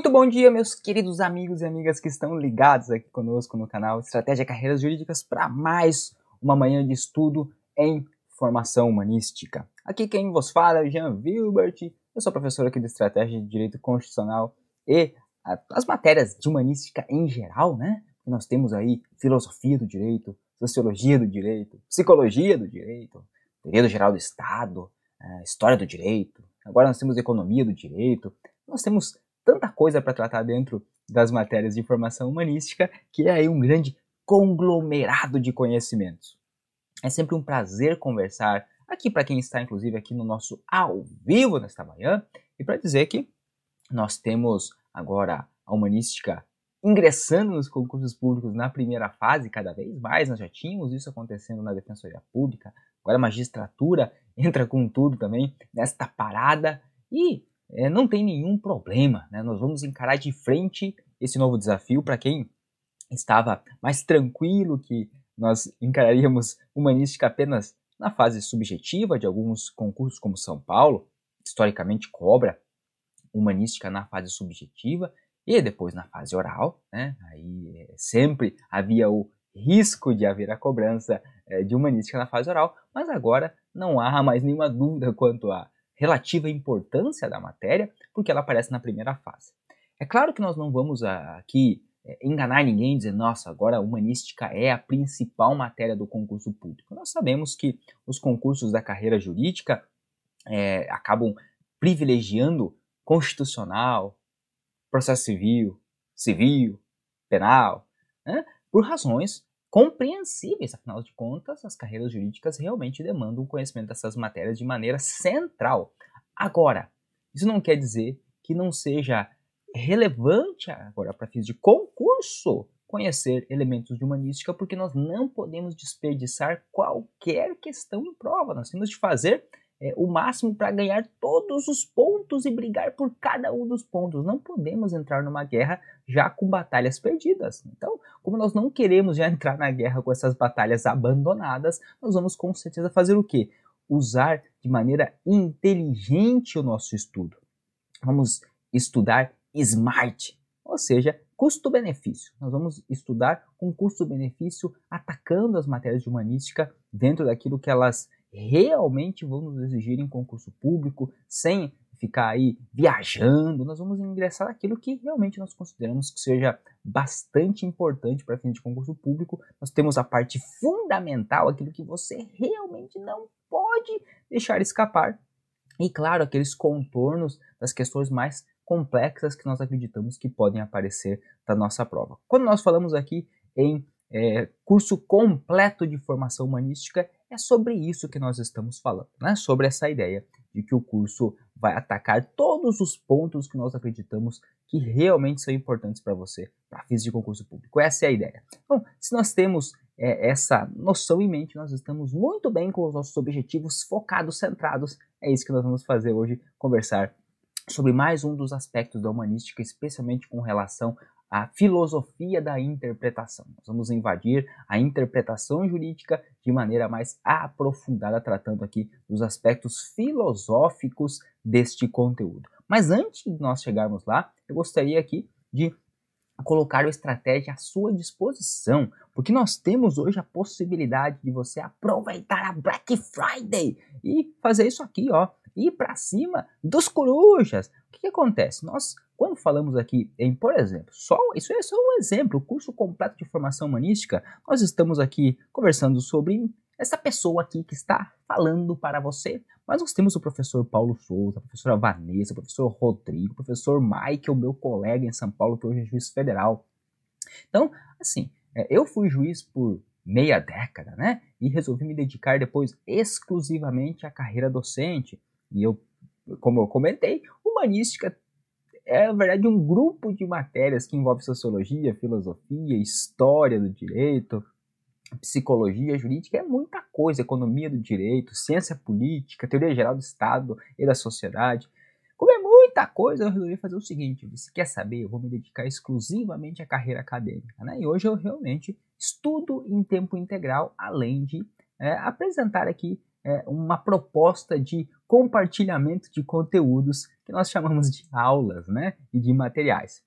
Muito bom dia, meus queridos amigos e amigas que estão ligados aqui conosco no canal Estratégia Carreiras Jurídicas para mais uma manhã de estudo em formação humanística. Aqui quem vos fala é Jean Wilbert, eu sou professor aqui de Estratégia de Direito Constitucional e as matérias de humanística em geral, né? Nós temos aí filosofia do direito, sociologia do direito, psicologia do direito, do geral do Estado, eh, história do direito, agora nós temos economia do direito, nós temos tanta coisa para tratar dentro das matérias de formação humanística que é aí um grande conglomerado de conhecimentos. É sempre um prazer conversar aqui para quem está inclusive aqui no nosso ao vivo nesta manhã e para dizer que nós temos agora a humanística ingressando nos concursos públicos na primeira fase cada vez mais, nós já tínhamos isso acontecendo na Defensoria Pública, agora a magistratura entra com tudo também nesta parada e é, não tem nenhum problema. Né? Nós vamos encarar de frente esse novo desafio para quem estava mais tranquilo que nós encararíamos humanística apenas na fase subjetiva de alguns concursos como São Paulo, historicamente cobra humanística na fase subjetiva e depois na fase oral, né? Aí é, sempre havia o risco de haver a cobrança é, de humanística na fase oral, mas agora não há mais nenhuma dúvida quanto à relativa importância da matéria, porque ela aparece na primeira fase. É claro que nós não vamos ah, aqui é, enganar ninguém dizer, nossa, agora a humanística é a principal matéria do concurso público. Nós sabemos que os concursos da carreira jurídica é, acabam privilegiando constitucional, processo civil, civil, penal, né, por razões compreensíveis, afinal de contas, as carreiras jurídicas realmente demandam o conhecimento dessas matérias de maneira central. Agora, isso não quer dizer que não seja relevante agora para fins de concurso conhecer elementos de humanística, porque nós não podemos desperdiçar qualquer questão em prova. Nós temos de fazer é, o máximo para ganhar todos os pontos e brigar por cada um dos pontos. Não podemos entrar numa guerra já com batalhas perdidas. Então, como nós não queremos já entrar na guerra com essas batalhas abandonadas, nós vamos com certeza fazer o quê? Usar de maneira inteligente o nosso estudo. Vamos estudar smart, ou seja, custo-benefício. Nós vamos estudar com custo-benefício atacando as matérias de humanística dentro daquilo que elas realmente vão nos exigir em concurso público, sem ficar aí viajando, nós vamos ingressar aquilo que realmente nós consideramos que seja bastante importante para fim de concurso público. Nós temos a parte fundamental, aquilo que você realmente não pode deixar escapar. E claro, aqueles contornos das questões mais complexas que nós acreditamos que podem aparecer da nossa prova. Quando nós falamos aqui em é, curso completo de formação humanística, é sobre isso que nós estamos falando, né? sobre essa ideia de que o curso vai atacar todos os pontos que nós acreditamos que realmente são importantes para você, para fins de concurso público. Essa é a ideia. Então, se nós temos é, essa noção em mente, nós estamos muito bem com os nossos objetivos focados, centrados. É isso que nós vamos fazer hoje, conversar sobre mais um dos aspectos da humanística, especialmente com relação a filosofia da interpretação. Nós vamos invadir a interpretação jurídica de maneira mais aprofundada, tratando aqui dos aspectos filosóficos deste conteúdo. Mas antes de nós chegarmos lá, eu gostaria aqui de colocar o estratégia à sua disposição, porque nós temos hoje a possibilidade de você aproveitar a Black Friday e fazer isso aqui, ó, ir para cima dos corujas. O que, que acontece? Nós quando falamos aqui em, por exemplo, só, isso é só um exemplo, o curso completo de formação humanística, nós estamos aqui conversando sobre essa pessoa aqui que está falando para você, mas nós temos o professor Paulo Souza, a professora Vanessa, o professor Rodrigo, o professor Michael, meu colega em São Paulo, que hoje é juiz federal. Então, assim, é, eu fui juiz por meia década, né? E resolvi me dedicar depois exclusivamente à carreira docente. E eu, como eu comentei, humanística é, na verdade, um grupo de matérias que envolve sociologia, filosofia, história do direito, psicologia jurídica, é muita coisa, economia do direito, ciência política, teoria geral do Estado e da sociedade. Como é muita coisa, eu resolvi fazer o seguinte: você quer saber? Eu vou me dedicar exclusivamente à carreira acadêmica. Né? E hoje eu realmente estudo em tempo integral, além de é, apresentar aqui é, uma proposta de compartilhamento de conteúdos que nós chamamos de aulas né, e de materiais.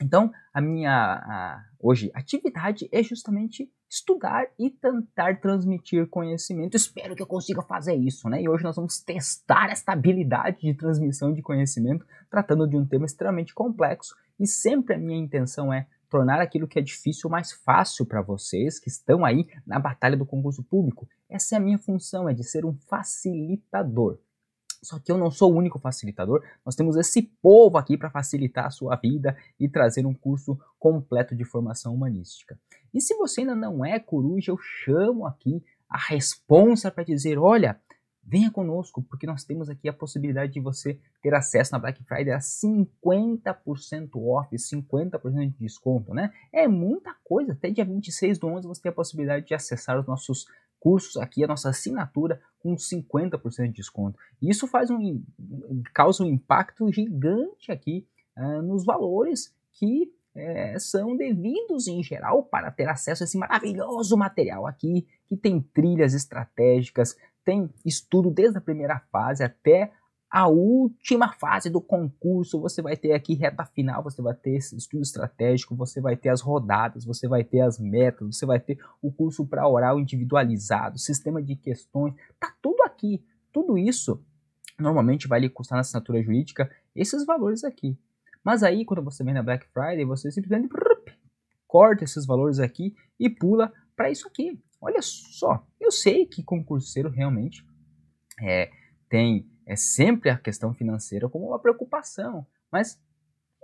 Então, a minha a, hoje atividade é justamente estudar e tentar transmitir conhecimento. Espero que eu consiga fazer isso, né? E hoje nós vamos testar esta habilidade de transmissão de conhecimento, tratando de um tema extremamente complexo. E sempre a minha intenção é tornar aquilo que é difícil mais fácil para vocês que estão aí na batalha do concurso público. Essa é a minha função, é de ser um facilitador. Só que eu não sou o único facilitador, nós temos esse povo aqui para facilitar a sua vida e trazer um curso completo de formação humanística. E se você ainda não é coruja, eu chamo aqui a responsa para dizer, olha, venha conosco, porque nós temos aqui a possibilidade de você ter acesso na Black Friday a 50% off, 50% de desconto, né? É muita coisa, até dia 26 do 11 você tem a possibilidade de acessar os nossos cursos aqui, a nossa assinatura com 50% de desconto. Isso faz um, causa um impacto gigante aqui uh, nos valores que é, são devidos em geral para ter acesso a esse maravilhoso material aqui, que tem trilhas estratégicas, tem estudo desde a primeira fase até a última fase do concurso, você vai ter aqui reta final, você vai ter esse estudo estratégico, você vai ter as rodadas, você vai ter as metas, você vai ter o curso para oral individualizado, sistema de questões, tá tudo aqui. Tudo isso normalmente vai lhe custar na assinatura jurídica esses valores aqui. Mas aí, quando você vem na Black Friday, você simplesmente corta esses valores aqui e pula para isso aqui. Olha só, eu sei que concurseiro realmente é, tem é sempre a questão financeira como uma preocupação. Mas,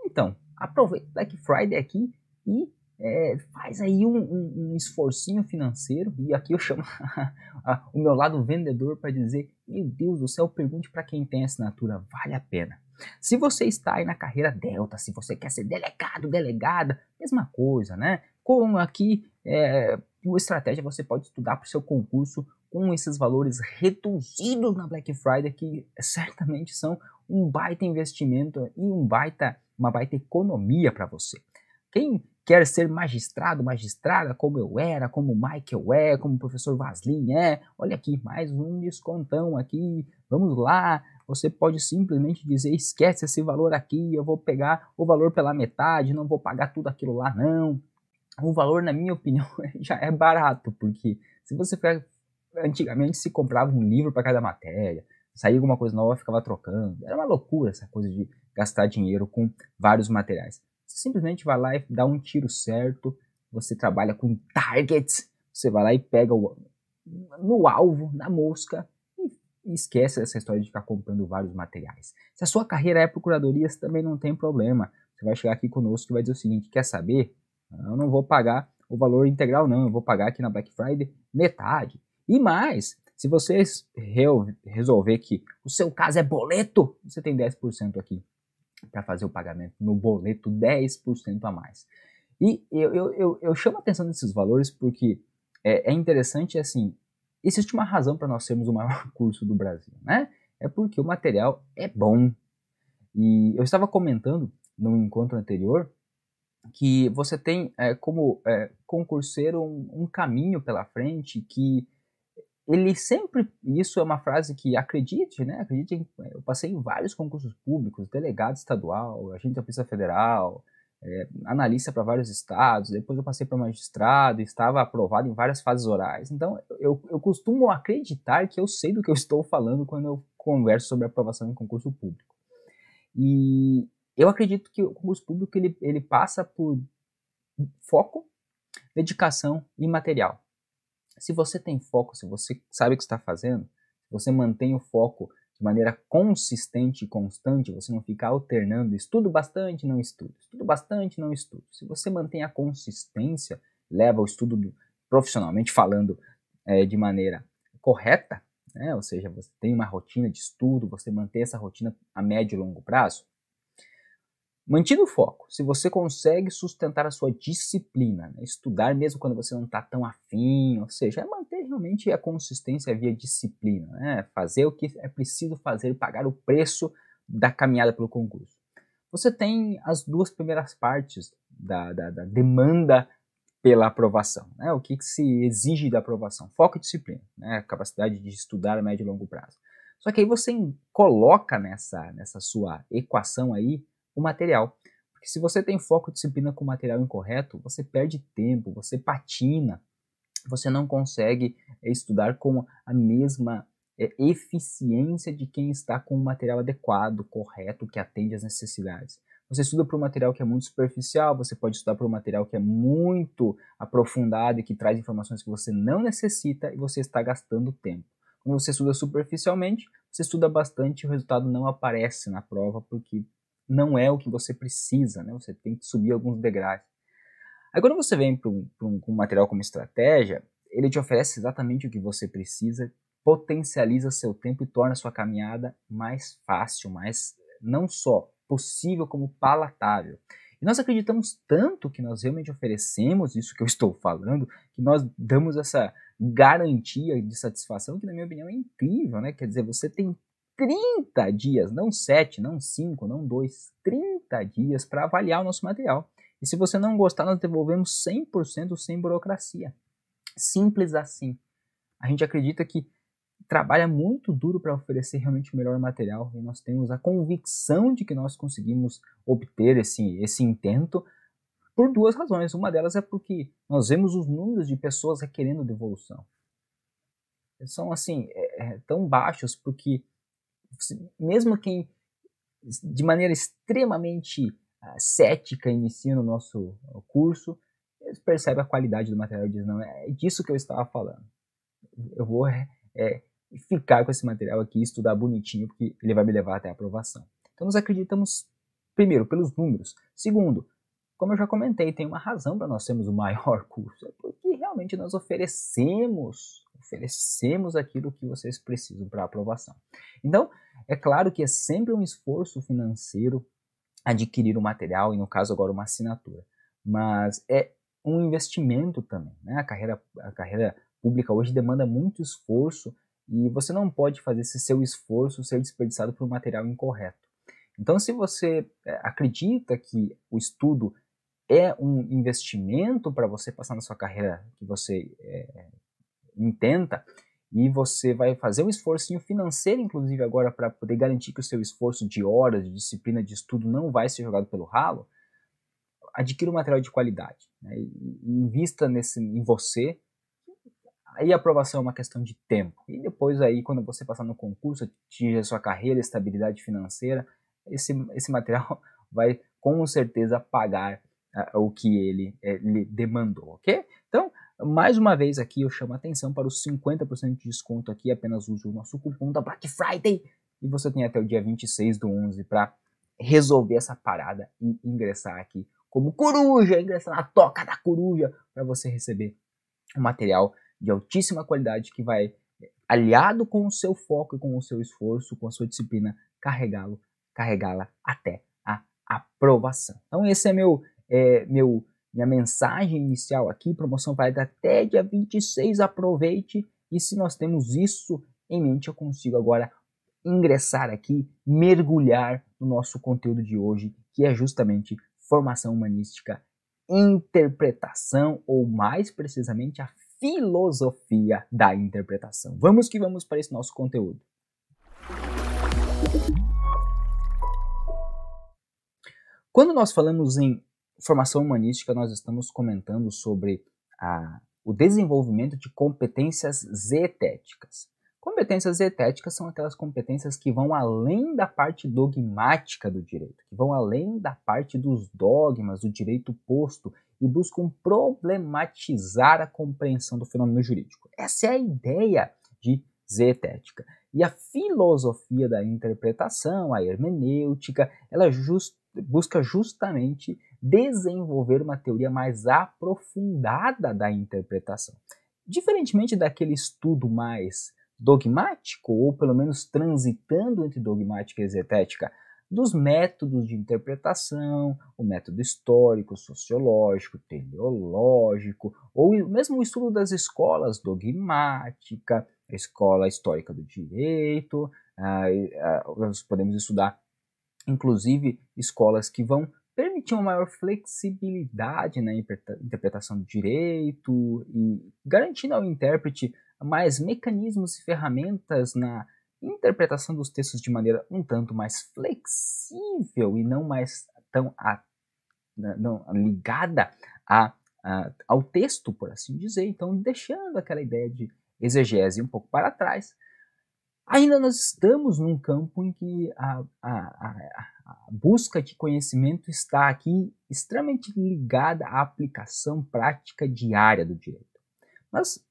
então, aproveita Black Friday aqui e é, faz aí um, um, um, esforcinho financeiro. E aqui eu chamo o meu lado vendedor para dizer: Meu Deus do céu, pergunte para quem tem assinatura, vale a pena. Se você está aí na carreira Delta, se você quer ser delegado, delegada, mesma coisa, né? Como aqui, é, uma estratégia você pode estudar para o seu concurso com esses valores reduzidos na Black Friday, que certamente são um baita investimento e um baita, uma baita economia para você. Quem quer ser magistrado, magistrada, como eu era, como o Michael é, como o professor Vaslin é, olha aqui, mais um descontão aqui, vamos lá, você pode simplesmente dizer, esquece esse valor aqui, eu vou pegar o valor pela metade, não vou pagar tudo aquilo lá não. O valor, na minha opinião, já é barato, porque se você ficar antigamente se comprava um livro para cada matéria, saía alguma coisa nova, ficava trocando. Era uma loucura essa coisa de gastar dinheiro com vários materiais. Você simplesmente vai lá e dá um tiro certo, você trabalha com targets, você vai lá e pega o, no alvo, na mosca, e esquece essa história de ficar comprando vários materiais. Se a sua carreira é procuradoria, você também não tem problema. Você vai chegar aqui conosco e vai dizer o seguinte, quer saber? Eu não vou pagar o valor integral não, eu vou pagar aqui na Black Friday metade. E mais, se você resolver que o seu caso é boleto, você tem 10% aqui para fazer o pagamento no boleto, 10% a mais. E eu, eu, eu, eu, chamo a atenção desses valores porque é, é interessante, assim, existe uma razão para nós sermos o maior curso do Brasil, né? É porque o material é bom. E eu estava comentando no encontro anterior que você tem é, como é, concurseiro um, um, caminho pela frente que ele sempre, isso é uma frase que acredite, né? Acredite, eu passei em vários concursos públicos, delegado estadual, agente da Polícia Federal, é, analista para vários estados, depois eu passei para magistrado, estava aprovado em várias fases orais. Então, eu, eu costumo acreditar que eu sei do que eu estou falando quando eu converso sobre aprovação em concurso público. E eu acredito que o concurso público ele, ele passa por foco, dedicação e material. Se você tem foco, se você sabe o que está fazendo, se você mantém o foco de maneira consistente e constante, você não fica alternando, estudo bastante, não estudo, estudo bastante, não estudo. Se você mantém a consistência, leva o estudo do, profissionalmente falando é, de maneira correta, né? ou seja, você tem uma rotina de estudo, você mantém essa rotina a médio e longo prazo, Mantido o foco, se você consegue sustentar a sua disciplina, né? estudar mesmo quando você não está tão afim, ou seja, é manter realmente a consistência via disciplina, né? fazer o que é preciso fazer, pagar o preço da caminhada pelo concurso. Você tem as duas primeiras partes da, da, da demanda pela aprovação. Né? O que, que, se exige da aprovação? Foco e disciplina, né? a capacidade de estudar a médio e longo prazo. Só que aí você coloca nessa, nessa sua equação aí o material. Porque se você tem foco e disciplina com material incorreto, você perde tempo, você patina, você não consegue é, estudar com a mesma é, eficiência de quem está com o material adequado, correto, que atende às necessidades. Você estuda para um material que é muito superficial, você pode estudar para um material que é muito aprofundado e que traz informações que você não necessita e você está gastando tempo. Quando você estuda superficialmente, você estuda bastante e o resultado não aparece na prova porque não é o que você precisa, né? Você tem que subir alguns degraus. Aí quando você vem para um, um, um material como estratégia, ele te oferece exatamente o que você precisa, potencializa seu tempo e torna sua caminhada mais fácil, mais não só possível como palatável. E nós acreditamos tanto que nós realmente oferecemos isso que eu estou falando, que nós damos essa garantia de satisfação, que na minha opinião é incrível, né? Quer dizer, você tem 30 dias, não 7, não 5, não 2, 30 dias para avaliar o nosso material. E se você não gostar, nós devolvemos 100% sem burocracia. Simples assim. A gente acredita que trabalha muito duro para oferecer realmente o melhor material e nós temos a convicção de que nós conseguimos obter esse, esse intento por duas razões. Uma delas é porque nós vemos os números de pessoas requerendo devolução. São assim é, é, tão baixos porque mesmo quem de maneira extremamente uh, cética inicia no nosso curso, eles percebem a qualidade do material e dizem, não, é disso que eu estava falando. Eu vou é, ficar com esse material aqui, estudar bonitinho, porque ele vai me levar até a aprovação. Então nós acreditamos, primeiro, pelos números. Segundo, como eu já comentei, tem uma razão para nós termos o maior curso, é porque realmente nós oferecemos, oferecemos aquilo que vocês precisam para aprovação. Então, é claro que é sempre um esforço financeiro adquirir o material, e no caso agora uma assinatura, mas é um investimento também. Né? A, carreira, a carreira pública hoje demanda muito esforço e você não pode fazer esse seu esforço ser desperdiçado por um material incorreto. Então, se você é, acredita que o estudo é um investimento para você passar na sua carreira que você é, intenta, e você vai fazer um esforço financeiro, inclusive agora, para poder garantir que o seu esforço de horas, de disciplina de estudo não vai ser jogado pelo ralo, adquira um material de qualidade. Né? E, invista nesse, em você Aí a aprovação é uma questão de tempo. E depois aí, quando você passar no concurso, atingir a sua carreira, estabilidade financeira, esse, esse material vai com certeza pagar uh, o que ele uh, lhe demandou, ok? Então, mais uma vez aqui eu chamo a atenção para os 50% de desconto aqui, apenas use o nosso cupom da Black Friday e você tem até o dia 26 do 11 para resolver essa parada e ingressar aqui como coruja, ingressar na toca da coruja para você receber o material de altíssima qualidade que vai, aliado com o seu foco e com o seu esforço, com a sua disciplina, carregá-lo, carregá-la até a aprovação. Então esse é meu, é, meu minha mensagem inicial aqui, promoção vai até dia 26, aproveite. E se nós temos isso em mente, eu consigo agora ingressar aqui, mergulhar no nosso conteúdo de hoje, que é justamente formação humanística, interpretação, ou mais precisamente a filosofia da interpretação. Vamos que vamos para esse nosso conteúdo. Quando nós falamos em formação humanística, nós estamos comentando sobre a, o desenvolvimento de competências zetéticas. Competências zetéticas são aquelas competências que vão além da parte dogmática do direito, que vão além da parte dos dogmas do direito posto e buscam problematizar a compreensão do fenômeno jurídico. Essa é a ideia de zetética. E a filosofia da interpretação, a hermenêutica, ela just, busca justamente desenvolver uma teoria mais aprofundada da interpretação. Diferentemente daquele estudo mais dogmático, ou pelo menos transitando entre dogmática e exetética, dos métodos de interpretação, o método histórico, sociológico, teleológico, ou mesmo o estudo das escolas dogmática, a escola histórica do direito, ah, ah, nós podemos estudar inclusive escolas que vão permitir uma maior flexibilidade na interpretação do direito e garantindo ao intérprete mais mecanismos e ferramentas na interpretação dos textos de maneira um tanto mais flexível e não mais tão a, não, ligada a, a, ao texto, por assim dizer. Então, deixando aquela ideia de exegese um pouco para trás, ainda nós estamos num campo em que a, a, a busca de conhecimento está aqui extremamente ligada à aplicação prática diária do direito. Mas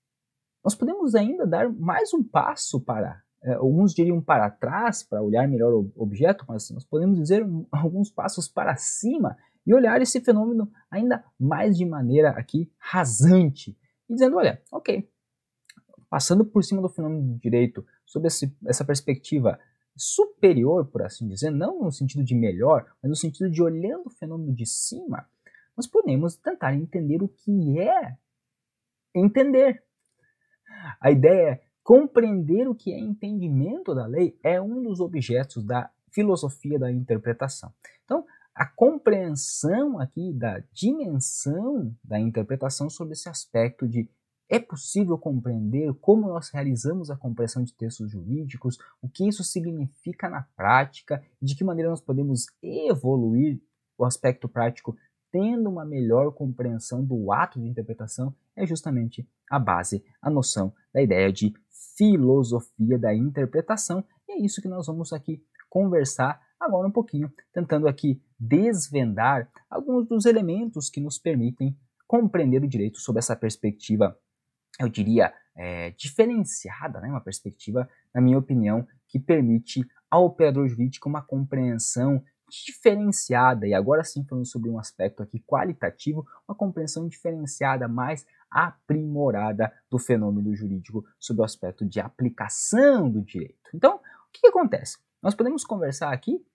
nós podemos ainda dar mais um passo para, é, alguns diriam para trás, para olhar melhor o objeto, mas nós podemos dizer um, alguns passos para cima e olhar esse fenômeno ainda mais de maneira aqui rasante, e dizendo, olha, ok, passando por cima do fenômeno do direito, sob esse, essa perspectiva superior, por assim dizer, não no sentido de melhor, mas no sentido de olhando o fenômeno de cima, nós podemos tentar entender o que é entender. A ideia é compreender o que é entendimento da lei é um dos objetos da filosofia da interpretação. Então, a compreensão aqui da dimensão da interpretação sobre esse aspecto de é possível compreender como nós realizamos a compreensão de textos jurídicos, o que isso significa na prática, de que maneira nós podemos evoluir o aspecto prático tendo uma melhor compreensão do ato de interpretação, é justamente a base, a noção da ideia de filosofia da interpretação. E é isso que nós vamos aqui conversar agora um pouquinho, tentando aqui desvendar alguns dos elementos que nos permitem compreender o direito sob essa perspectiva, eu diria, é, diferenciada, né? uma perspectiva, na minha opinião, que permite ao operador jurídico uma compreensão diferenciada, e agora sim falando sobre um aspecto aqui qualitativo, uma compreensão diferenciada, mais aprimorada do fenômeno jurídico sob o aspecto de aplicação do direito. Então, o que, que acontece? Nós podemos conversar aqui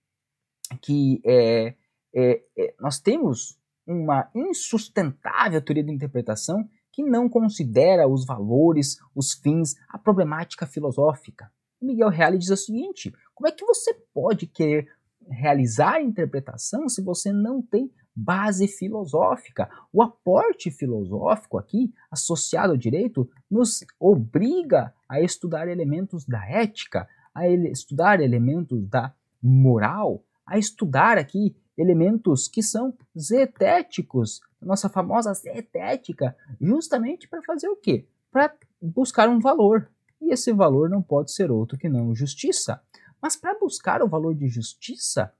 que é, é, é, nós temos uma insustentável teoria de interpretação que não considera os valores, os fins, a problemática filosófica. Miguel Reale diz o seguinte: como é que você pode querer realizar a interpretação se você não tem base filosófica. O aporte filosófico aqui, associado ao direito, nos obriga a estudar elementos da ética, a ele, estudar elementos da moral, a estudar aqui elementos que são zetéticos, nossa famosa zetética, justamente para fazer o quê? Para buscar um valor. E esse valor não pode ser outro que não justiça. Mas para buscar o valor de justiça,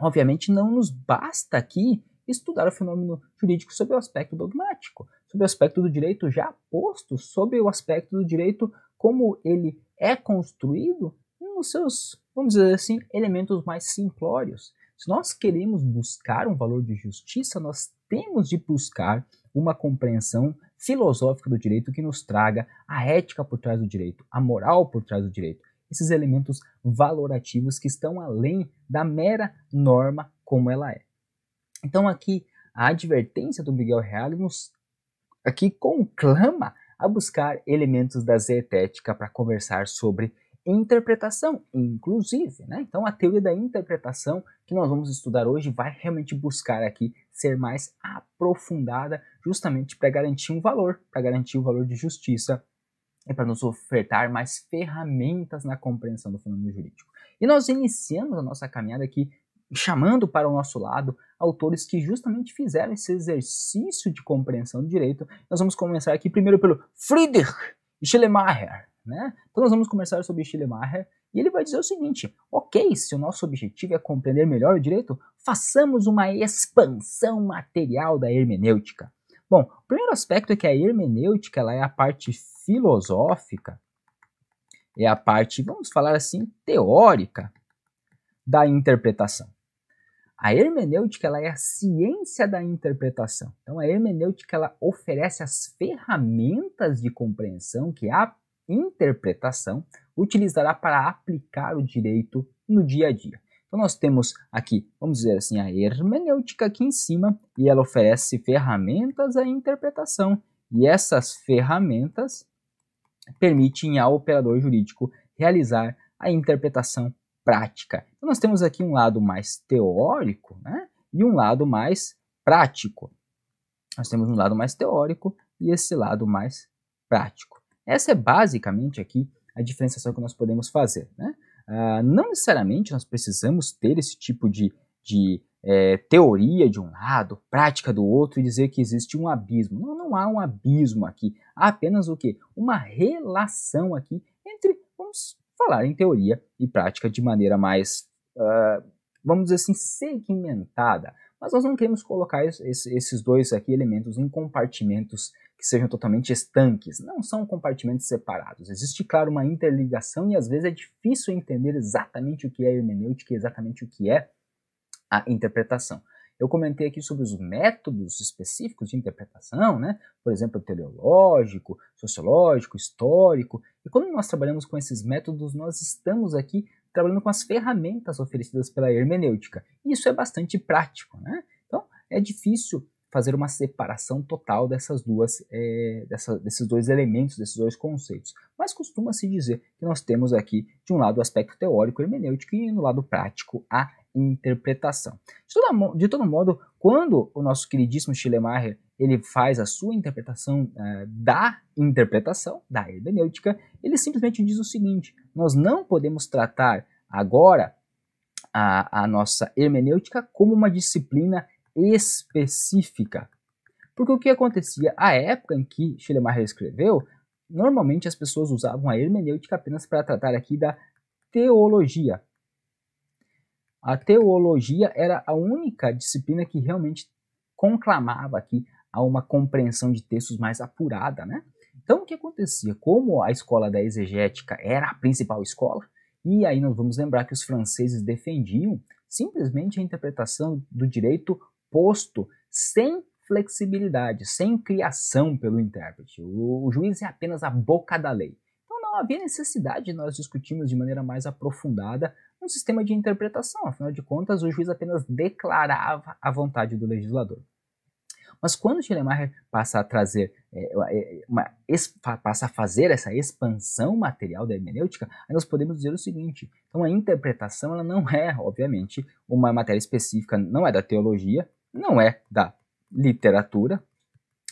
obviamente não nos basta aqui estudar o fenômeno jurídico sob o aspecto dogmático, sob o aspecto do direito já posto, sob o aspecto do direito como ele é construído nos seus, vamos dizer assim, elementos mais simplórios. Se nós queremos buscar um valor de justiça, nós temos de buscar uma compreensão filosófica do direito que nos traga a ética por trás do direito, a moral por trás do direito, esses elementos valorativos que estão além da mera norma como ela é. Então aqui a advertência do Miguel Reale nos aqui conclama a buscar elementos da zetética para conversar sobre interpretação, inclusive. Né? Então, a teoria da interpretação que nós vamos estudar hoje vai realmente buscar aqui ser mais aprofundada, justamente para garantir um valor, para garantir o valor de justiça é para nos ofertar mais ferramentas na compreensão do fenômeno jurídico. E nós iniciamos a nossa caminhada aqui chamando para o nosso lado autores que justamente fizeram esse exercício de compreensão do direito. Nós vamos começar aqui primeiro pelo Friedrich Schleiermacher, né? Então nós vamos conversar sobre Schleiermacher e ele vai dizer o seguinte: ok, se o nosso objetivo é compreender melhor o direito, façamos uma expansão material da hermenêutica. Bom, o primeiro aspecto é que a hermenêutica ela é a parte filosófica, é a parte, vamos falar assim, teórica da interpretação. A hermenêutica ela é a ciência da interpretação. Então a hermenêutica ela oferece as ferramentas de compreensão que a interpretação utilizará para aplicar o direito no dia a dia. Então nós temos aqui, vamos dizer assim, a hermenêutica aqui em cima e ela oferece ferramentas à interpretação e essas ferramentas permitem ao operador jurídico realizar a interpretação prática. Então nós temos aqui um lado mais teórico, né? e um lado mais prático. Nós temos um lado mais teórico e esse lado mais prático. Essa é basicamente aqui a diferenciação que nós podemos fazer. Né? Uh, não necessariamente nós precisamos ter esse tipo de, de é, teoria de um lado, prática do outro e dizer que existe um abismo. Não, não há um abismo aqui. Há apenas o que? Uma relação aqui entre, vamos falar em teoria e prática de maneira mais, uh, vamos dizer assim, segmentada. Mas nós não queremos colocar esses dois aqui elementos em compartimentos que sejam totalmente estanques. Não são compartimentos separados. Existe, claro, uma interligação e às vezes é difícil entender exatamente o que é hermenêutica e exatamente o que é a interpretação. Eu comentei aqui sobre os métodos específicos de interpretação, né? por exemplo, teleológico, sociológico, histórico. E quando nós trabalhamos com esses métodos, nós estamos aqui trabalhando com as ferramentas oferecidas pela hermenêutica. Isso é bastante prático. Né? Então, é difícil fazer uma separação total dessas duas, é, dessa, desses dois elementos, desses dois conceitos. Mas costuma-se dizer que nós temos aqui, de um lado, o aspecto teórico hermenêutico e no lado prático, a interpretação. De, toda, de todo modo, quando o nosso queridíssimo Schleiermacher ele faz a sua interpretação uh, da interpretação, da hermenêutica, ele simplesmente diz o seguinte, nós não podemos tratar agora a, a nossa hermenêutica como uma disciplina específica. Porque o que acontecia? A época em que Schleiermacher escreveu, normalmente as pessoas usavam a hermenêutica apenas para tratar aqui da teologia. A teologia era a única disciplina que realmente conclamava aqui a uma compreensão de textos mais apurada, né? Então, o que acontecia? Como a escola da exegética era a principal escola, e aí nós vamos lembrar que os franceses defendiam simplesmente a interpretação do direito posto sem flexibilidade, sem criação pelo intérprete. O, o juiz é apenas a boca da lei. Então não havia necessidade de nós discutirmos de maneira mais aprofundada um sistema de interpretação. Afinal de contas, o juiz apenas declarava a vontade do legislador. Mas quando Schleiermacher passa a trazer, é, é uma, passa a fazer essa expansão material da hermenêutica, nós podemos dizer o seguinte: então a interpretação ela não é, obviamente, uma matéria específica, não é da teologia, não é da literatura.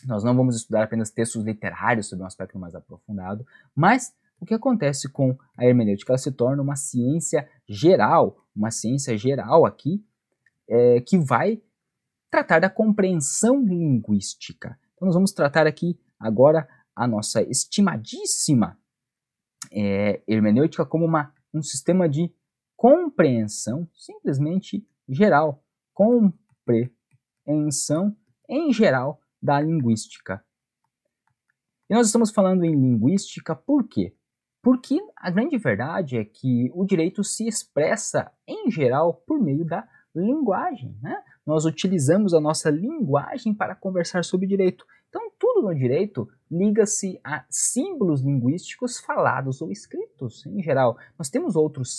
Nós não vamos estudar apenas textos literários sobre um aspecto mais aprofundado, mas o que acontece com a hermenêutica? Ela se torna uma ciência geral, uma ciência geral aqui, é, que vai tratar da compreensão linguística. Então, nós vamos tratar aqui agora a nossa estimadíssima é, hermenêutica como uma, um sistema de compreensão simplesmente geral, compre compreensão em geral da linguística. E nós estamos falando em linguística por quê? Porque a grande verdade é que o direito se expressa em geral por meio da linguagem. Né? Nós utilizamos a nossa linguagem para conversar sobre direito. Então, tudo no direito liga-se a símbolos linguísticos falados ou escritos, em geral. Nós temos outros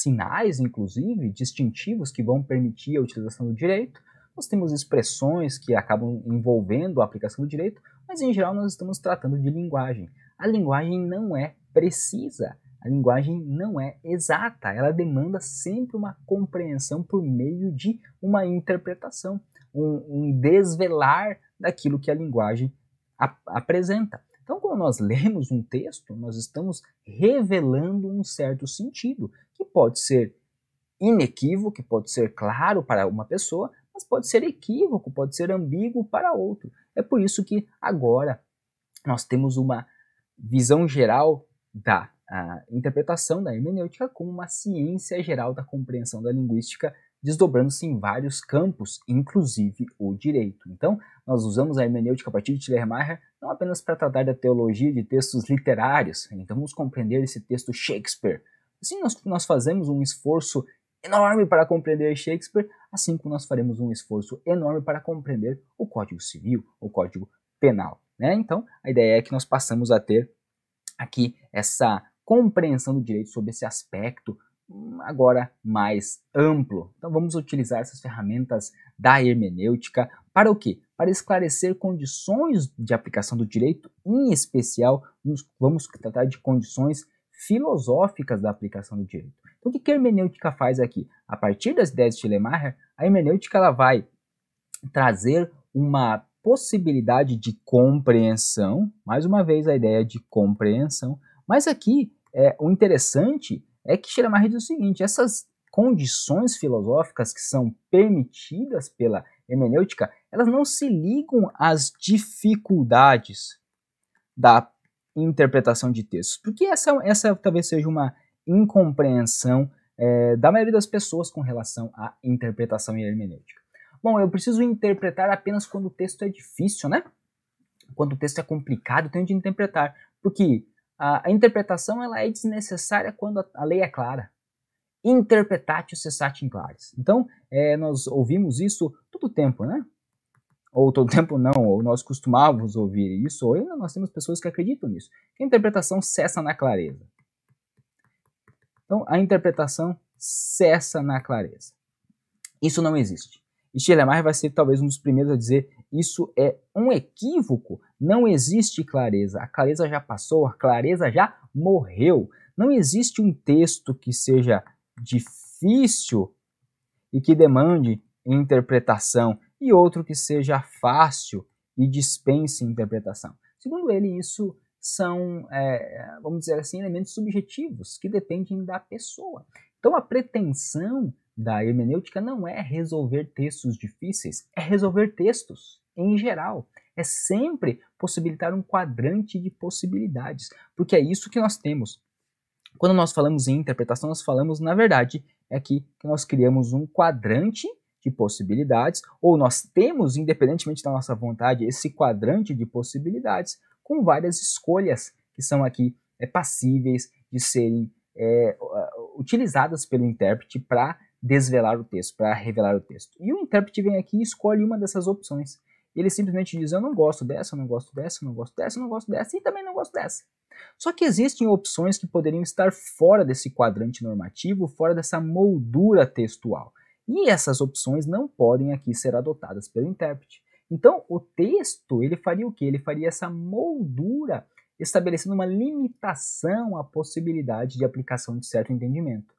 sinais, inclusive, distintivos que vão permitir a utilização do direito, nós temos expressões que acabam envolvendo a aplicação do direito, mas em geral nós estamos tratando de linguagem. A linguagem não é precisa, a linguagem não é exata, ela demanda sempre uma compreensão por meio de uma interpretação, um, um desvelar daquilo que a linguagem ap apresenta. Então, quando nós lemos um texto, nós estamos revelando um certo sentido, que pode ser inequívoco, que pode ser claro para uma pessoa, mas pode ser equívoco, pode ser ambíguo para outro. É por isso que agora nós temos uma visão geral da interpretação da hermenêutica como uma ciência geral da compreensão da linguística, desdobrando-se em vários campos, inclusive o direito. Então, nós usamos a hermenêutica a partir de Schleiermacher não apenas para tratar da teologia de textos literários, então vamos compreender esse texto Shakespeare. Assim, nós, nós fazemos um esforço enorme para compreender Shakespeare, assim como nós faremos um esforço enorme para compreender o Código Civil, o Código Penal. Né? Então, a ideia é que nós passamos a ter aqui essa compreensão do direito sobre esse aspecto hum, agora mais amplo. Então vamos utilizar essas ferramentas da hermenêutica para o quê? Para esclarecer condições de aplicação do direito, em especial vamos tratar de condições filosóficas da aplicação do direito. O que, que a hermenêutica faz aqui? A partir das ideias de Schleiermacher, a hermenêutica ela vai trazer uma possibilidade de compreensão, mais uma vez a ideia de compreensão, mas aqui é, o interessante é que Schleiermacher diz o seguinte, essas condições filosóficas que são permitidas pela hermenêutica, elas não se ligam às dificuldades da interpretação de textos, porque essa, essa talvez seja uma incompreensão é, da maioria das pessoas com relação à interpretação e hermenêutica. Bom, eu preciso interpretar apenas quando o texto é difícil, né? Quando o texto é complicado, eu tenho de interpretar, porque a, a interpretação ela é desnecessária quando a, a lei é clara. Interpretatio cessat in claris. Então, é, nós ouvimos isso todo o tempo, né? Ou todo tempo não, ou nós costumávamos ouvir isso, ou nós temos pessoas que acreditam nisso. A interpretação cessa na clareza. Então, a interpretação cessa na clareza. Isso não existe. E Schleiermacher vai ser talvez um dos primeiros a dizer isso é um equívoco, não existe clareza. A clareza já passou, a clareza já morreu. Não existe um texto que seja difícil e que demande interpretação e outro que seja fácil e dispense interpretação. Segundo ele, isso são, é, vamos dizer assim, elementos subjetivos que dependem da pessoa. Então, a pretensão da hermenêutica não é resolver textos difíceis, é resolver textos em geral. É sempre possibilitar um quadrante de possibilidades, porque é isso que nós temos. Quando nós falamos em interpretação, nós falamos, na verdade, é que nós criamos um quadrante de possibilidades, ou nós temos, independentemente da nossa vontade, esse quadrante de possibilidades com várias escolhas que são aqui é, passíveis de serem é, utilizadas pelo intérprete para desvelar o texto, para revelar o texto. E o intérprete vem aqui e escolhe uma dessas opções. Ele simplesmente diz: Eu não gosto dessa, eu não gosto dessa, eu não gosto dessa, eu não gosto dessa e também não gosto dessa. Só que existem opções que poderiam estar fora desse quadrante normativo, fora dessa moldura textual. E essas opções não podem aqui ser adotadas pelo intérprete. Então, o texto, ele faria o quê? Ele faria essa moldura, estabelecendo uma limitação à possibilidade de aplicação de certo entendimento.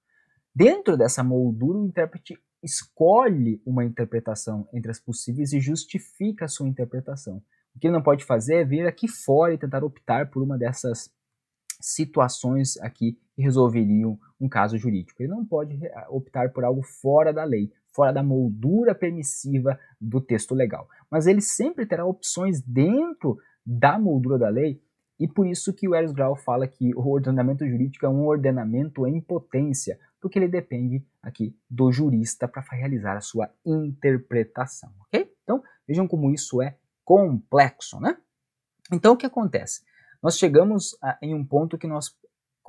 Dentro dessa moldura, o intérprete escolhe uma interpretação entre as possíveis e justifica a sua interpretação. O que ele não pode fazer é vir aqui fora e tentar optar por uma dessas situações aqui que resolveriam um caso jurídico. Ele não pode optar por algo fora da lei, fora da moldura permissiva do texto legal. Mas ele sempre terá opções dentro da moldura da lei e por isso que o Eros Grau fala que o ordenamento jurídico é um ordenamento em potência, porque ele depende aqui do jurista para realizar a sua interpretação, ok? Então, vejam como isso é complexo, né? Então, o que acontece? Nós chegamos a, em um ponto que nós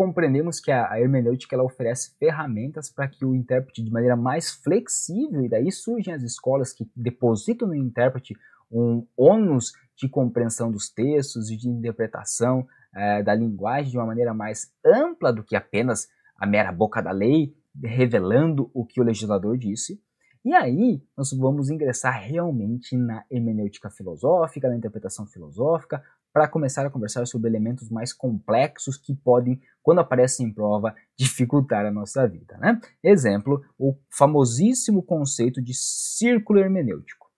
compreendemos que a, hermenêutica ela oferece ferramentas para que o intérprete, de maneira mais flexível, e daí surgem as escolas que depositam no intérprete um ônus de compreensão dos textos e de interpretação é, da linguagem de uma maneira mais ampla do que apenas a mera boca da lei, revelando o que o legislador disse. E aí nós vamos ingressar realmente na hermenêutica filosófica, na interpretação filosófica, para começar a conversar sobre elementos mais complexos que podem, quando aparecem em prova, dificultar a nossa vida. Né? Exemplo, o famosíssimo conceito de círculo hermenêutico.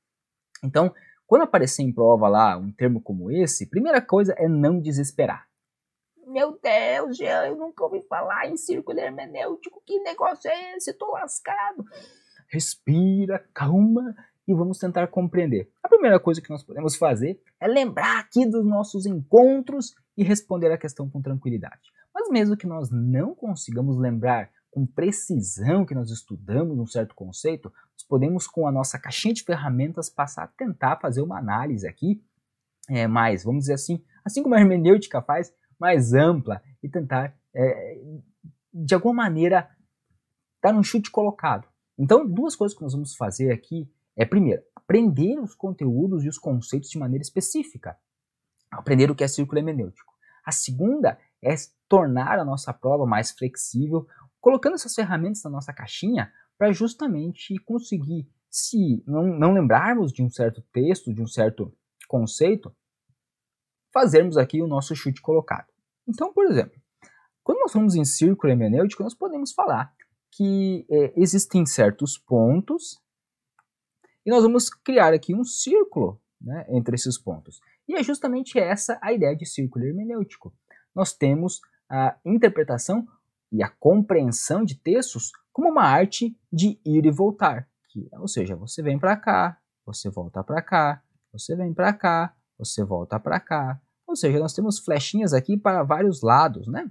Então, quando aparecer em prova lá um termo como esse, primeira coisa é não desesperar. Meu Deus, Jean, eu nunca ouvi falar em círculo hermenêutico. Que negócio é esse? Tô lascado. Respira, calma e vamos tentar compreender. A primeira coisa que nós podemos fazer é lembrar aqui dos nossos encontros e responder a questão com tranquilidade. Mas mesmo que nós não consigamos lembrar com precisão que nós estudamos um certo conceito, nós podemos, com a nossa caixinha de ferramentas, passar a tentar fazer uma análise aqui é, mais, vamos dizer assim, assim como a hermenêutica faz, mais ampla e tentar, é, de alguma maneira, dar um chute colocado. Então, duas coisas que nós vamos fazer aqui é, primeiro, aprender os conteúdos e os conceitos de maneira específica. Aprender o que é círculo hermenêutico. A segunda é tornar a nossa prova mais flexível, colocando essas ferramentas na nossa caixinha para justamente conseguir, se não, não lembrarmos de um certo texto, de um certo conceito, fazermos aqui o nosso chute colocado. Então, por exemplo, quando nós falamos em círculo hermenêutico, nós podemos falar que é, existem certos pontos e nós vamos criar aqui um círculo né, entre esses pontos. E é justamente essa a ideia de círculo hermenêutico. Nós temos a interpretação e a compreensão de textos como uma arte de ir e voltar. Que, ou seja, você vem para cá, você volta para cá, você vem para cá, você volta para cá. Ou seja, nós temos flechinhas aqui para vários lados, né?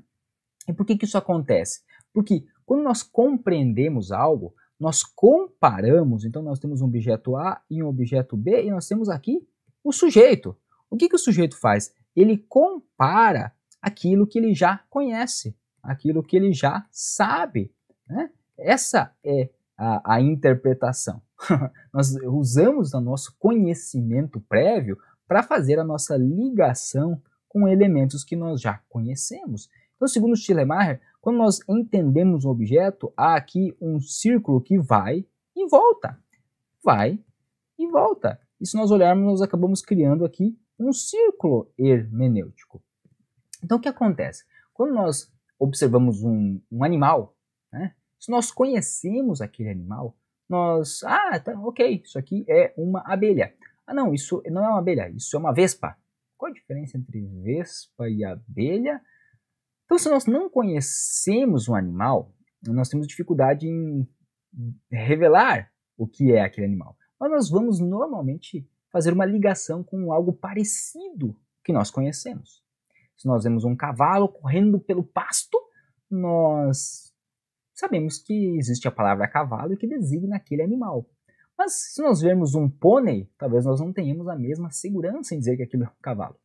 E por que, que isso acontece? Porque quando nós compreendemos algo, nós comparamos, então nós temos um objeto A e um objeto B, e nós temos aqui o sujeito. O que, que o sujeito faz? Ele compara aquilo que ele já conhece, aquilo que ele já sabe. Né? Essa é a, a interpretação. nós usamos o nosso conhecimento prévio para fazer a nossa ligação com elementos que nós já conhecemos. Então, segundo Schleiermacher, quando nós entendemos um objeto, há aqui um círculo que vai e volta. Vai e volta. E se nós olharmos, nós acabamos criando aqui um círculo hermenêutico. Então, o que acontece? Quando nós observamos um, um animal, né, se nós conhecemos aquele animal, nós. Ah, tá, ok, isso aqui é uma abelha. Ah, não, isso não é uma abelha, isso é uma vespa. Qual a diferença entre vespa e abelha? Então, se nós não conhecemos um animal, nós temos dificuldade em revelar o que é aquele animal. Mas nós vamos normalmente fazer uma ligação com algo parecido que nós conhecemos. Se nós vemos um cavalo correndo pelo pasto, nós sabemos que existe a palavra cavalo e que designa aquele animal. Mas se nós vermos um pônei, talvez nós não tenhamos a mesma segurança em dizer que aquilo é um cavalo.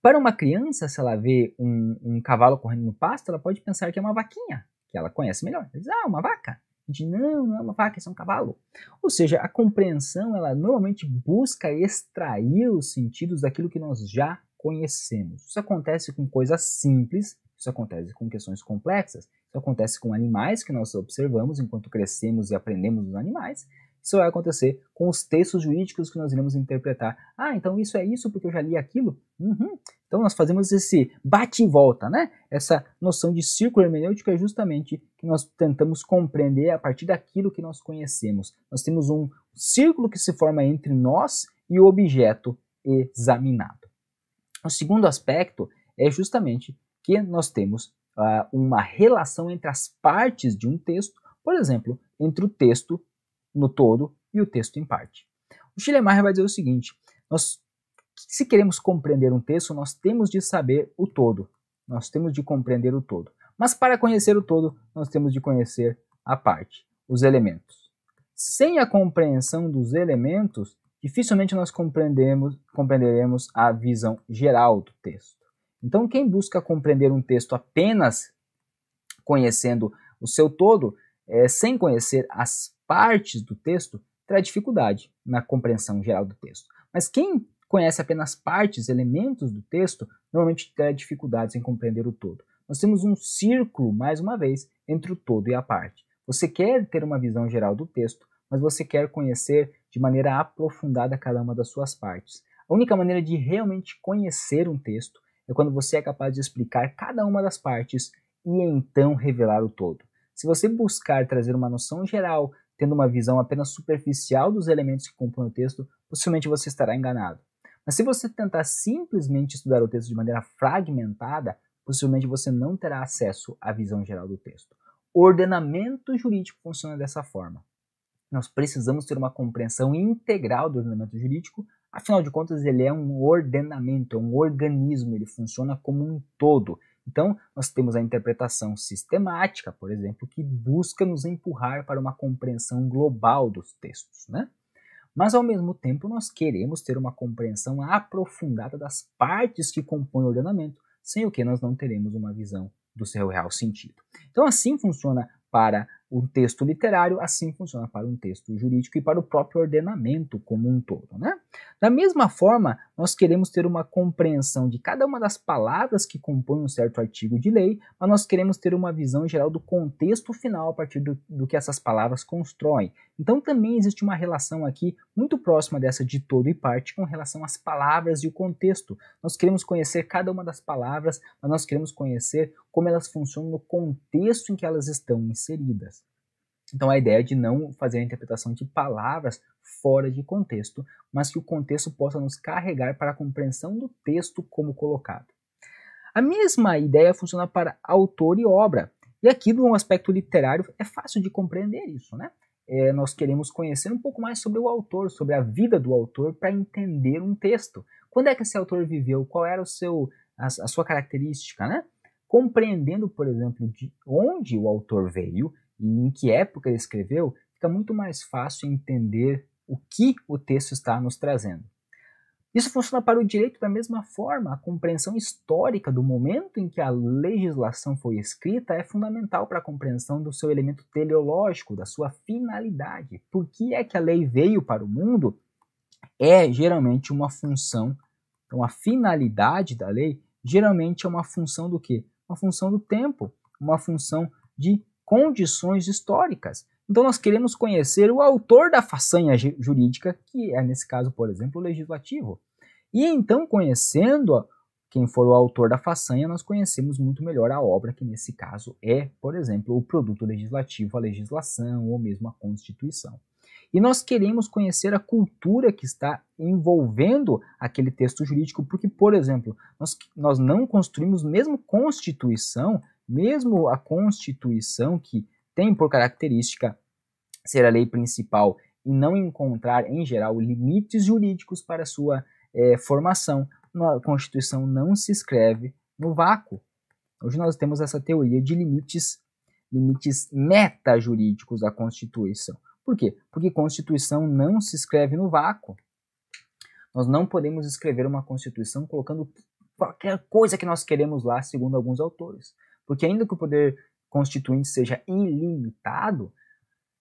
Para uma criança, se ela vê um, um, cavalo correndo no pasto, ela pode pensar que é uma vaquinha, que ela conhece melhor. Ela diz, ah, uma vaca. A não, não é uma vaca, isso é um cavalo. Ou seja, a compreensão, ela normalmente busca extrair os sentidos daquilo que nós já conhecemos. Isso acontece com coisas simples, isso acontece com questões complexas, isso acontece com animais que nós observamos enquanto crescemos e aprendemos os animais, isso vai acontecer com os textos jurídicos que nós iremos interpretar. Ah, então isso é isso porque eu já li aquilo? Uhum. Então nós fazemos esse bate e volta, né? Essa noção de círculo hermenêutico é justamente que nós tentamos compreender a partir daquilo que nós conhecemos. Nós temos um círculo que se forma entre nós e o objeto examinado. O segundo aspecto é justamente que nós temos uh, uma relação entre as partes de um texto, por exemplo, entre o texto no todo e o texto em parte. O Schleiermacher vai dizer o seguinte: nós, se queremos compreender um texto, nós temos de saber o todo, nós temos de compreender o todo. Mas para conhecer o todo, nós temos de conhecer a parte, os elementos. Sem a compreensão dos elementos, dificilmente nós compreendemos, compreenderemos a visão geral do texto. Então, quem busca compreender um texto apenas conhecendo o seu todo, é, sem conhecer as partes do texto, terá dificuldade na compreensão geral do texto. Mas quem conhece apenas partes, elementos do texto, normalmente terá dificuldades em compreender o todo. Nós temos um círculo, mais uma vez, entre o todo e a parte. Você quer ter uma visão geral do texto, mas você quer conhecer de maneira aprofundada cada uma das suas partes. A única maneira de realmente conhecer um texto é quando você é capaz de explicar cada uma das partes e então revelar o todo. Se você buscar trazer uma noção geral, tendo uma visão apenas superficial dos elementos que compõem o texto, possivelmente você estará enganado. Mas se você tentar simplesmente estudar o texto de maneira fragmentada, possivelmente você não terá acesso à visão geral do texto. O ordenamento jurídico funciona dessa forma. Nós precisamos ter uma compreensão integral do ordenamento jurídico, afinal de contas, ele é um ordenamento, é um organismo, ele funciona como um todo. Então, nós temos a interpretação sistemática, por exemplo, que busca nos empurrar para uma compreensão global dos textos, né? Mas, ao mesmo tempo, nós queremos ter uma compreensão aprofundada das partes que compõem o ordenamento, sem o que nós não teremos uma visão do seu real sentido. Então, assim funciona para um texto literário, assim funciona para um texto jurídico e para o próprio ordenamento como um todo. Né? Da mesma forma, nós queremos ter uma compreensão de cada uma das palavras que compõem um certo artigo de lei, mas nós queremos ter uma visão geral do contexto final a partir do, do que essas palavras constroem. Então também existe uma relação aqui muito próxima dessa de todo e parte com relação às palavras e o contexto. Nós queremos conhecer cada uma das palavras, mas nós queremos conhecer como elas funcionam no contexto em que elas estão inseridas. Então, a ideia é de não fazer a interpretação de palavras fora de contexto, mas que o contexto possa nos carregar para a compreensão do texto como colocado. A mesma ideia funciona para autor e obra. E aqui, no aspecto literário, é fácil de compreender isso, né? É, nós queremos conhecer um pouco mais sobre o autor, sobre a vida do autor, para entender um texto. Quando é que esse autor viveu? Qual era o seu, a, a sua característica, né? Compreendendo, por exemplo, de onde o autor veio e em que época ele escreveu, fica muito mais fácil entender o que o texto está nos trazendo. Isso funciona para o direito da mesma forma. A compreensão histórica do momento em que a legislação foi escrita é fundamental para a compreensão do seu elemento teleológico, da sua finalidade. Por que é que a lei veio para o mundo? É geralmente uma função. Então, a finalidade da lei geralmente é uma função do quê? Uma função do tempo, uma função de condições históricas. Então nós queremos conhecer o autor da façanha jurídica, que é nesse caso, por exemplo, o legislativo. E então, conhecendo quem for o autor da façanha, nós conhecemos muito melhor a obra, que nesse caso é, por exemplo, o produto legislativo, a legislação ou mesmo a Constituição. E nós queremos conhecer a cultura que está envolvendo aquele texto jurídico, porque, por exemplo, nós, nós não construímos mesmo Constituição mesmo a Constituição, que tem por característica ser a lei principal e não encontrar, em geral, limites jurídicos para sua é, formação, a Constituição não se escreve no vácuo. Hoje nós temos essa teoria de limites, limites metajurídicos da Constituição. Por quê? Porque Constituição não se escreve no vácuo. Nós não podemos escrever uma Constituição colocando qualquer coisa que nós queremos lá, segundo alguns autores. Porque ainda que o poder constituinte seja ilimitado,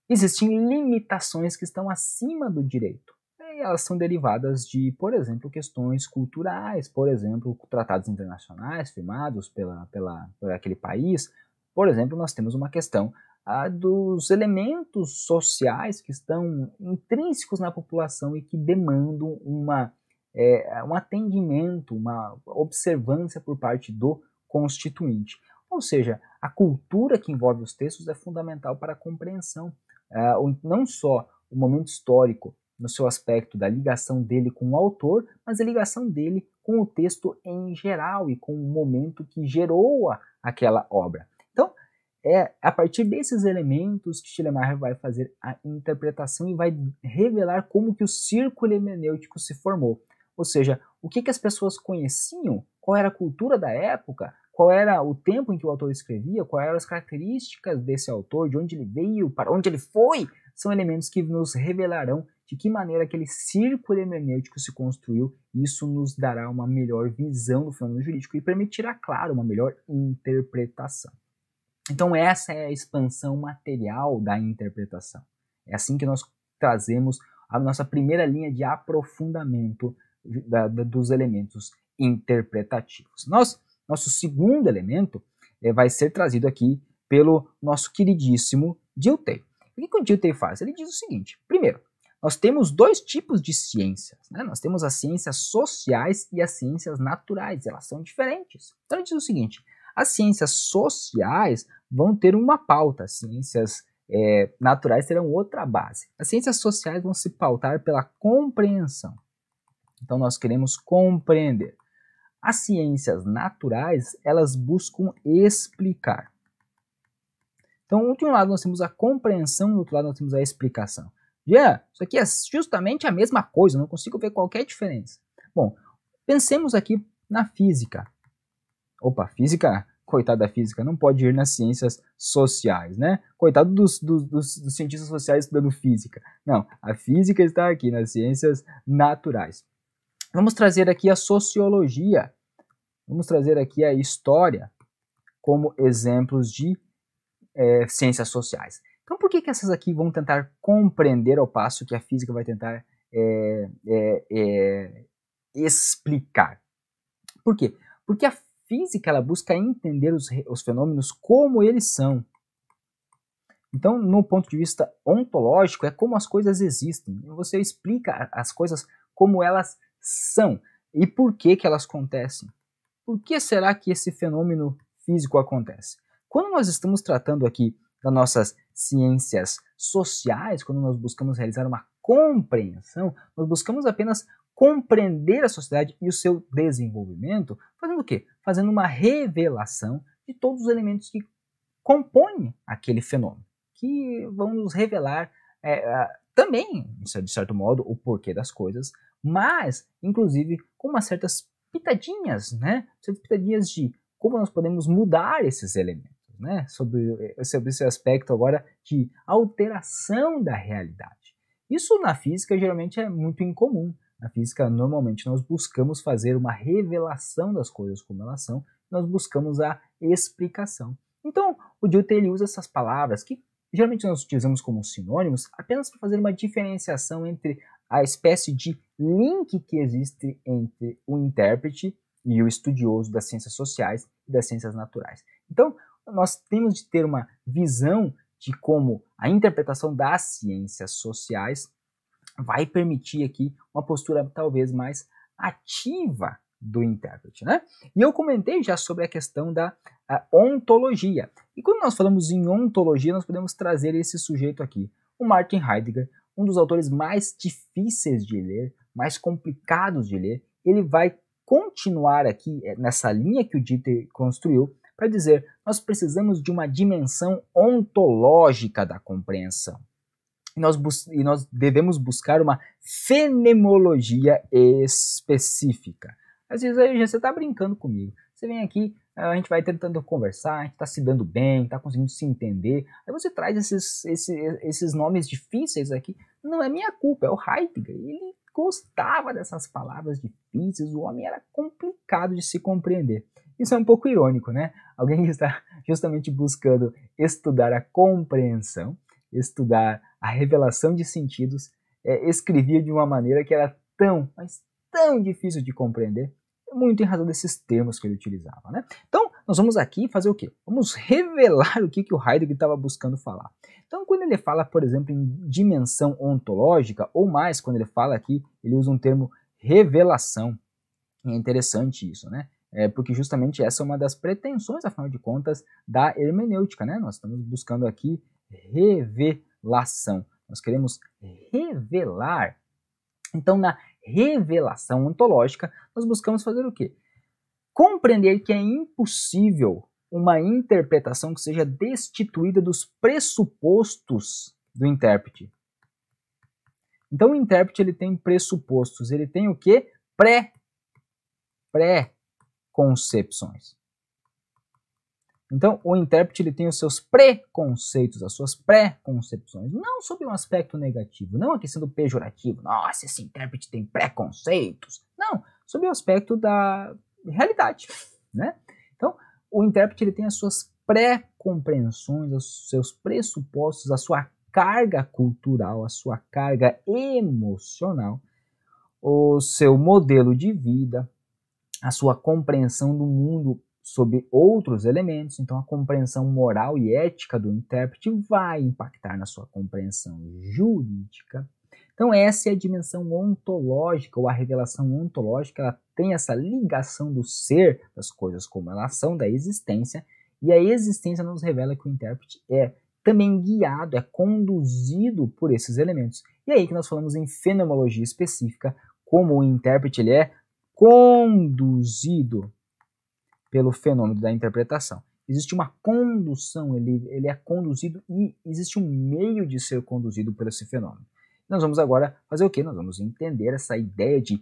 existem limitações que estão acima do direito. E elas são derivadas de, por exemplo, questões culturais, por exemplo, tratados internacionais firmados pela, pela, por aquele país. Por exemplo, nós temos uma questão ah, dos elementos sociais que estão intrínsecos na população e que demandam uma, é, um atendimento, uma observância por parte do constituinte. Ou seja, a cultura que envolve os textos é fundamental para a compreensão, uh, não só o momento histórico no seu aspecto da ligação dele com o autor, mas a ligação dele com o texto em geral e com o momento que gerou aquela obra. É a partir desses elementos que Schleiermacher vai fazer a interpretação e vai revelar como que o círculo hermenêutico se formou. Ou seja, o que, que as pessoas conheciam, qual era a cultura da época, qual era o tempo em que o autor escrevia, quais eram as características desse autor, de onde ele veio, para onde ele foi, são elementos que nos revelarão de que maneira aquele círculo hermenêutico se construiu. Isso nos dará uma melhor visão do fenômeno jurídico e permitirá, claro, uma melhor interpretação. Então, essa é a expansão material da interpretação. É assim que nós trazemos a nossa primeira linha de aprofundamento da, da, dos elementos interpretativos. Nós nosso segundo elemento é, vai ser trazido aqui pelo nosso queridíssimo Dilthey. O que, que o Dilthey faz? Ele diz o seguinte: primeiro, nós temos dois tipos de ciências. Né? Nós temos as ciências sociais e as ciências naturais. Elas são diferentes. Então ele diz o seguinte: as ciências sociais vão ter uma pauta, as ciências é, naturais terão outra base. As ciências sociais vão se pautar pela compreensão. Então nós queremos compreender. As ciências naturais, elas buscam explicar. Então, de um lado nós temos a compreensão, do outro lado nós temos a explicação. Já, isso aqui é justamente a mesma coisa, não consigo ver qualquer diferença. Bom, pensemos aqui na física. Opa, física, coitado da física, não pode ir nas ciências sociais, né? Coitado dos, dos, dos, cientistas sociais estudando física. Não, a física está aqui nas ciências naturais. Vamos trazer aqui a sociologia, vamos trazer aqui a história como exemplos de é, ciências sociais. Então, por que, que essas aqui vão tentar compreender ao passo que a física vai tentar é, é, é explicar? Por quê? Porque a física ela busca entender os, os fenômenos como eles são. Então, no ponto de vista ontológico, é como as coisas existem. Você explica as coisas como elas são e por que, que elas acontecem. Por que será que esse fenômeno físico acontece? Quando nós estamos tratando aqui das nossas ciências sociais, quando nós buscamos realizar uma compreensão, nós buscamos apenas compreender a sociedade e o seu desenvolvimento, fazendo o quê? Fazendo uma revelação de todos os elementos que compõem aquele fenômeno, que vão nos revelar é, também, de certo modo, o porquê das coisas, mas, inclusive, com umas certas pitadinhas, né? Certas pitadinhas de como nós podemos mudar esses elementos, né? Sobre, sobre esse aspecto agora de alteração da realidade. Isso na física geralmente é muito incomum. Na física, normalmente, nós buscamos fazer uma revelação das coisas como elas são, nós buscamos a explicação. Então, o Dilthey ele usa essas palavras que geralmente nós utilizamos como sinônimos apenas para fazer uma diferenciação entre a espécie de link que existe entre o intérprete e o estudioso das ciências sociais e das ciências naturais. Então, nós temos de ter uma visão de como a interpretação das ciências sociais vai permitir aqui uma postura talvez mais ativa do intérprete, né? E eu comentei já sobre a questão da a ontologia. E quando nós falamos em ontologia, nós podemos trazer esse sujeito aqui, o Martin Heidegger, um dos autores mais difíceis de ler, mais complicados de ler. Ele vai continuar aqui eh, nessa linha que o Dieter construiu para dizer nós precisamos de uma dimensão ontológica da compreensão e nós, e nós devemos buscar uma fenemologia específica. Às vezes aí você está brincando comigo. Você vem aqui, a gente vai tentando conversar, a gente está se dando bem, está conseguindo se entender. Aí você traz esses, esses, esses nomes difíceis aqui. Não é minha culpa, é o Heidegger. Ele gostava dessas palavras difíceis, o homem era complicado de se compreender. Isso é um pouco irônico, né? Alguém que está justamente buscando estudar a compreensão, estudar a revelação de sentidos, é, escrevia de uma maneira que era tão, mas tão difícil de compreender, muito em razão desses termos que ele utilizava. Né? Então, nós vamos aqui fazer o quê? Vamos revelar o que, que o Heidegger estava buscando falar. Então, quando ele fala, por exemplo, em dimensão ontológica, ou mais, quando ele fala aqui, ele usa um termo revelação. É interessante isso, né? É porque justamente essa é uma das pretensões, afinal de contas, da hermenêutica, né? Nós estamos buscando aqui revelação. Nós queremos revelar. Então, na revelação ontológica, nós buscamos fazer o quê? Compreender que é impossível uma interpretação que seja destituída dos pressupostos do intérprete. Então, o intérprete ele tem pressupostos, ele tem o quê? Pré pré-concepções. Então, o intérprete ele tem os seus preconceitos, as suas pré-concepções, não sob um aspecto negativo, não aqui sendo pejorativo, nossa, esse intérprete tem preconceitos. Não, sob o aspecto da realidade, né? Então, o intérprete ele tem as suas pré-compreensões, os seus pressupostos, a sua carga cultural, a sua carga emocional, o seu modelo de vida, a sua compreensão do mundo sobre outros elementos, então a compreensão moral e ética do intérprete vai impactar na sua compreensão jurídica. Então essa é a dimensão ontológica, ou a revelação ontológica, ela tem essa ligação do ser das coisas como elas são, da existência, e a existência nos revela que o intérprete é também guiado, é conduzido por esses elementos. E aí que nós falamos em fenomenologia específica, como o intérprete ele é conduzido pelo fenômeno da interpretação. Existe uma condução, ele, ele é conduzido e existe um meio de ser conduzido por esse fenômeno. Nós vamos agora fazer o que? Nós vamos entender essa ideia de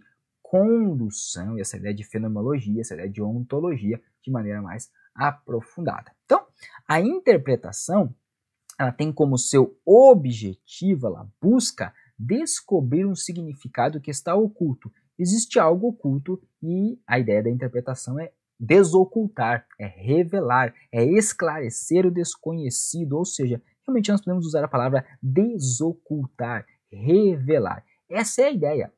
condução essa ideia de fenomenologia, essa ideia de ontologia de maneira mais aprofundada. Então, a interpretação ela tem como seu objetivo, ela busca descobrir um significado que está oculto. Existe algo oculto e a ideia da interpretação é desocultar, é revelar, é esclarecer o desconhecido, ou seja, realmente nós podemos usar a palavra desocultar, revelar. Essa é a ideia.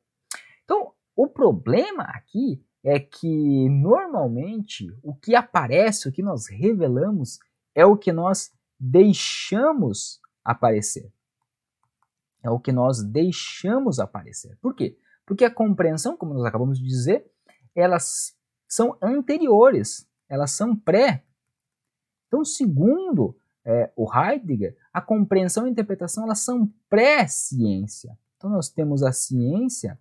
Então, o problema aqui é que normalmente o que aparece, o que nós revelamos, é o que nós deixamos aparecer. É o que nós deixamos aparecer. Por quê? Porque a compreensão, como nós acabamos de dizer, elas são anteriores, elas são pré Então, segundo é, o Heidegger, a compreensão e a interpretação elas são pré-ciência. Então, nós temos a ciência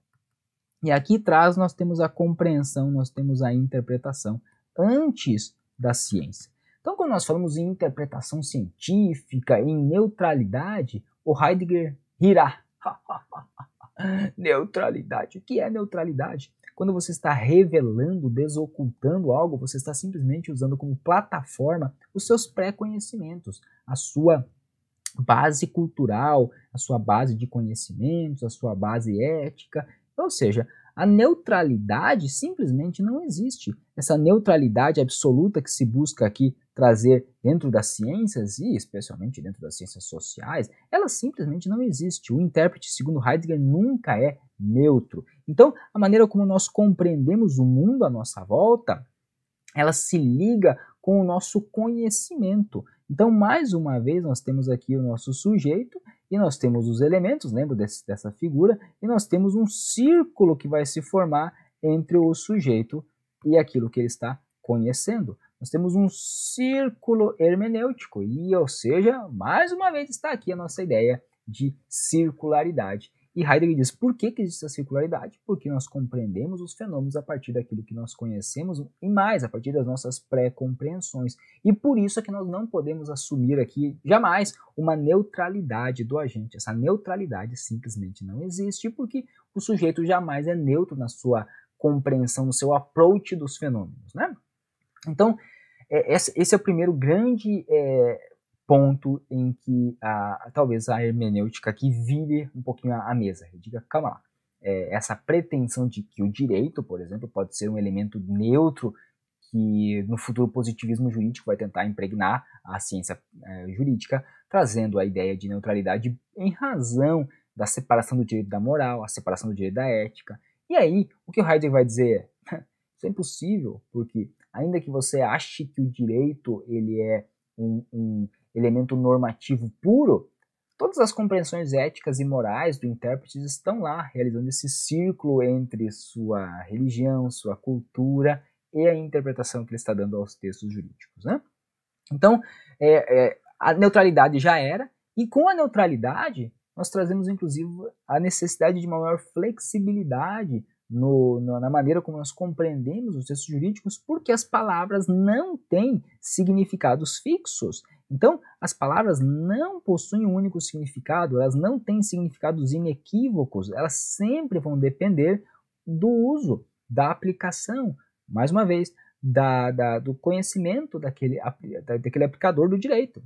e aqui atrás nós temos a compreensão, nós temos a interpretação antes da ciência. Então, quando nós falamos em interpretação científica, em neutralidade, o Heidegger rirá. neutralidade. O que é neutralidade? Quando você está revelando, desocultando algo, você está simplesmente usando como plataforma os seus pré-conhecimentos, a sua base cultural, a sua base de conhecimentos, a sua base ética. Ou seja, a neutralidade simplesmente não existe. Essa neutralidade absoluta que se busca aqui trazer dentro das ciências, e especialmente dentro das ciências sociais, ela simplesmente não existe. O intérprete, segundo Heidegger, nunca é neutro. Então, a maneira como nós compreendemos o mundo à nossa volta, ela se liga com o nosso conhecimento. Então, mais uma vez, nós temos aqui o nosso sujeito e nós temos os elementos, lembra desse, dessa figura, e nós temos um círculo que vai se formar entre o sujeito e aquilo que ele está conhecendo. Nós temos um círculo hermenêutico, e ou seja, mais uma vez está aqui a nossa ideia de circularidade. E Heidegger diz, por que, que existe essa circularidade? Porque nós compreendemos os fenômenos a partir daquilo que nós conhecemos e mais, a partir das nossas pré-compreensões. E por isso é que nós não podemos assumir aqui, jamais, uma neutralidade do agente. Essa neutralidade simplesmente não existe porque o sujeito jamais é neutro na sua compreensão, no seu approach dos fenômenos. Né? Então, é, esse é o primeiro grande é, ponto em que a, talvez a hermenêutica aqui vire um pouquinho a, a mesa. Diga, calma lá, é, essa pretensão de que o direito, por exemplo, pode ser um elemento neutro que no futuro positivismo jurídico vai tentar impregnar a ciência é, jurídica, trazendo a ideia de neutralidade em razão da separação do direito da moral, a separação do direito da ética. E aí, o que o Heidegger vai dizer é, isso é impossível, porque ainda que você ache que o direito ele é um, um elemento normativo puro, todas as compreensões éticas e morais do intérprete estão lá, realizando esse círculo entre sua religião, sua cultura e a interpretação que ele está dando aos textos jurídicos. Né? Então, é, é, a neutralidade já era, e com a neutralidade, nós trazemos inclusive a necessidade de uma maior flexibilidade no, na maneira como nós compreendemos os textos jurídicos, porque as palavras não têm significados fixos. Então, as palavras não possuem um único significado, elas não têm significados inequívocos, elas sempre vão depender do uso, da aplicação, mais uma vez, da, da, do conhecimento daquele, daquele aplicador do direito.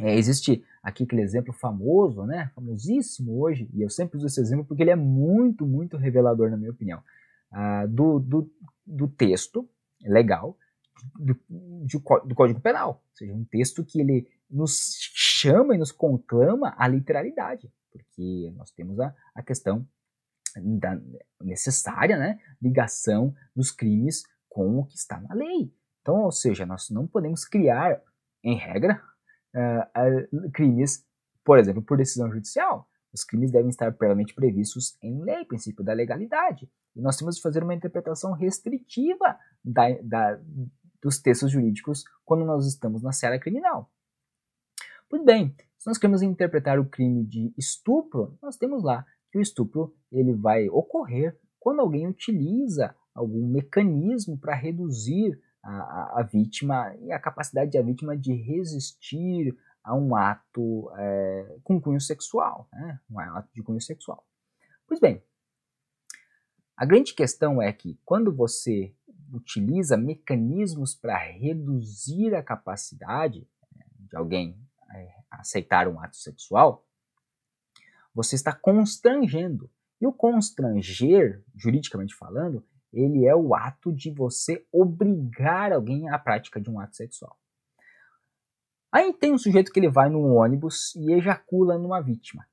É, existe aqui aquele exemplo famoso, né, famosíssimo hoje, e eu sempre uso esse exemplo porque ele é muito, muito revelador, na minha opinião, ah, do, do, do texto legal do, do, do, Código Penal, ou seja, um texto que ele nos chama e nos conclama a literalidade, porque nós temos a, a questão da necessária né, ligação dos crimes com o que está na lei. Então, ou seja, nós não podemos criar, em regra, uh, uh, crimes, por exemplo, por decisão judicial. Os crimes devem estar previamente previstos em lei, princípio da legalidade. E nós temos de fazer uma interpretação restritiva da, da, dos textos jurídicos quando nós estamos na seara criminal. Pois bem, se nós queremos interpretar o crime de estupro, nós temos lá que o estupro ele vai ocorrer quando alguém utiliza algum mecanismo para reduzir a, a, a, vítima e a capacidade da vítima de resistir a um ato é, com cunho sexual, né? um ato de cunho sexual. Pois bem, a grande questão é que quando você utiliza mecanismos para reduzir a capacidade né, de alguém é, aceitar um ato sexual, você está constrangendo. E o constranger, juridicamente falando, ele é o ato de você obrigar alguém à prática de um ato sexual. Aí tem um sujeito que ele vai num ônibus e ejacula numa vítima.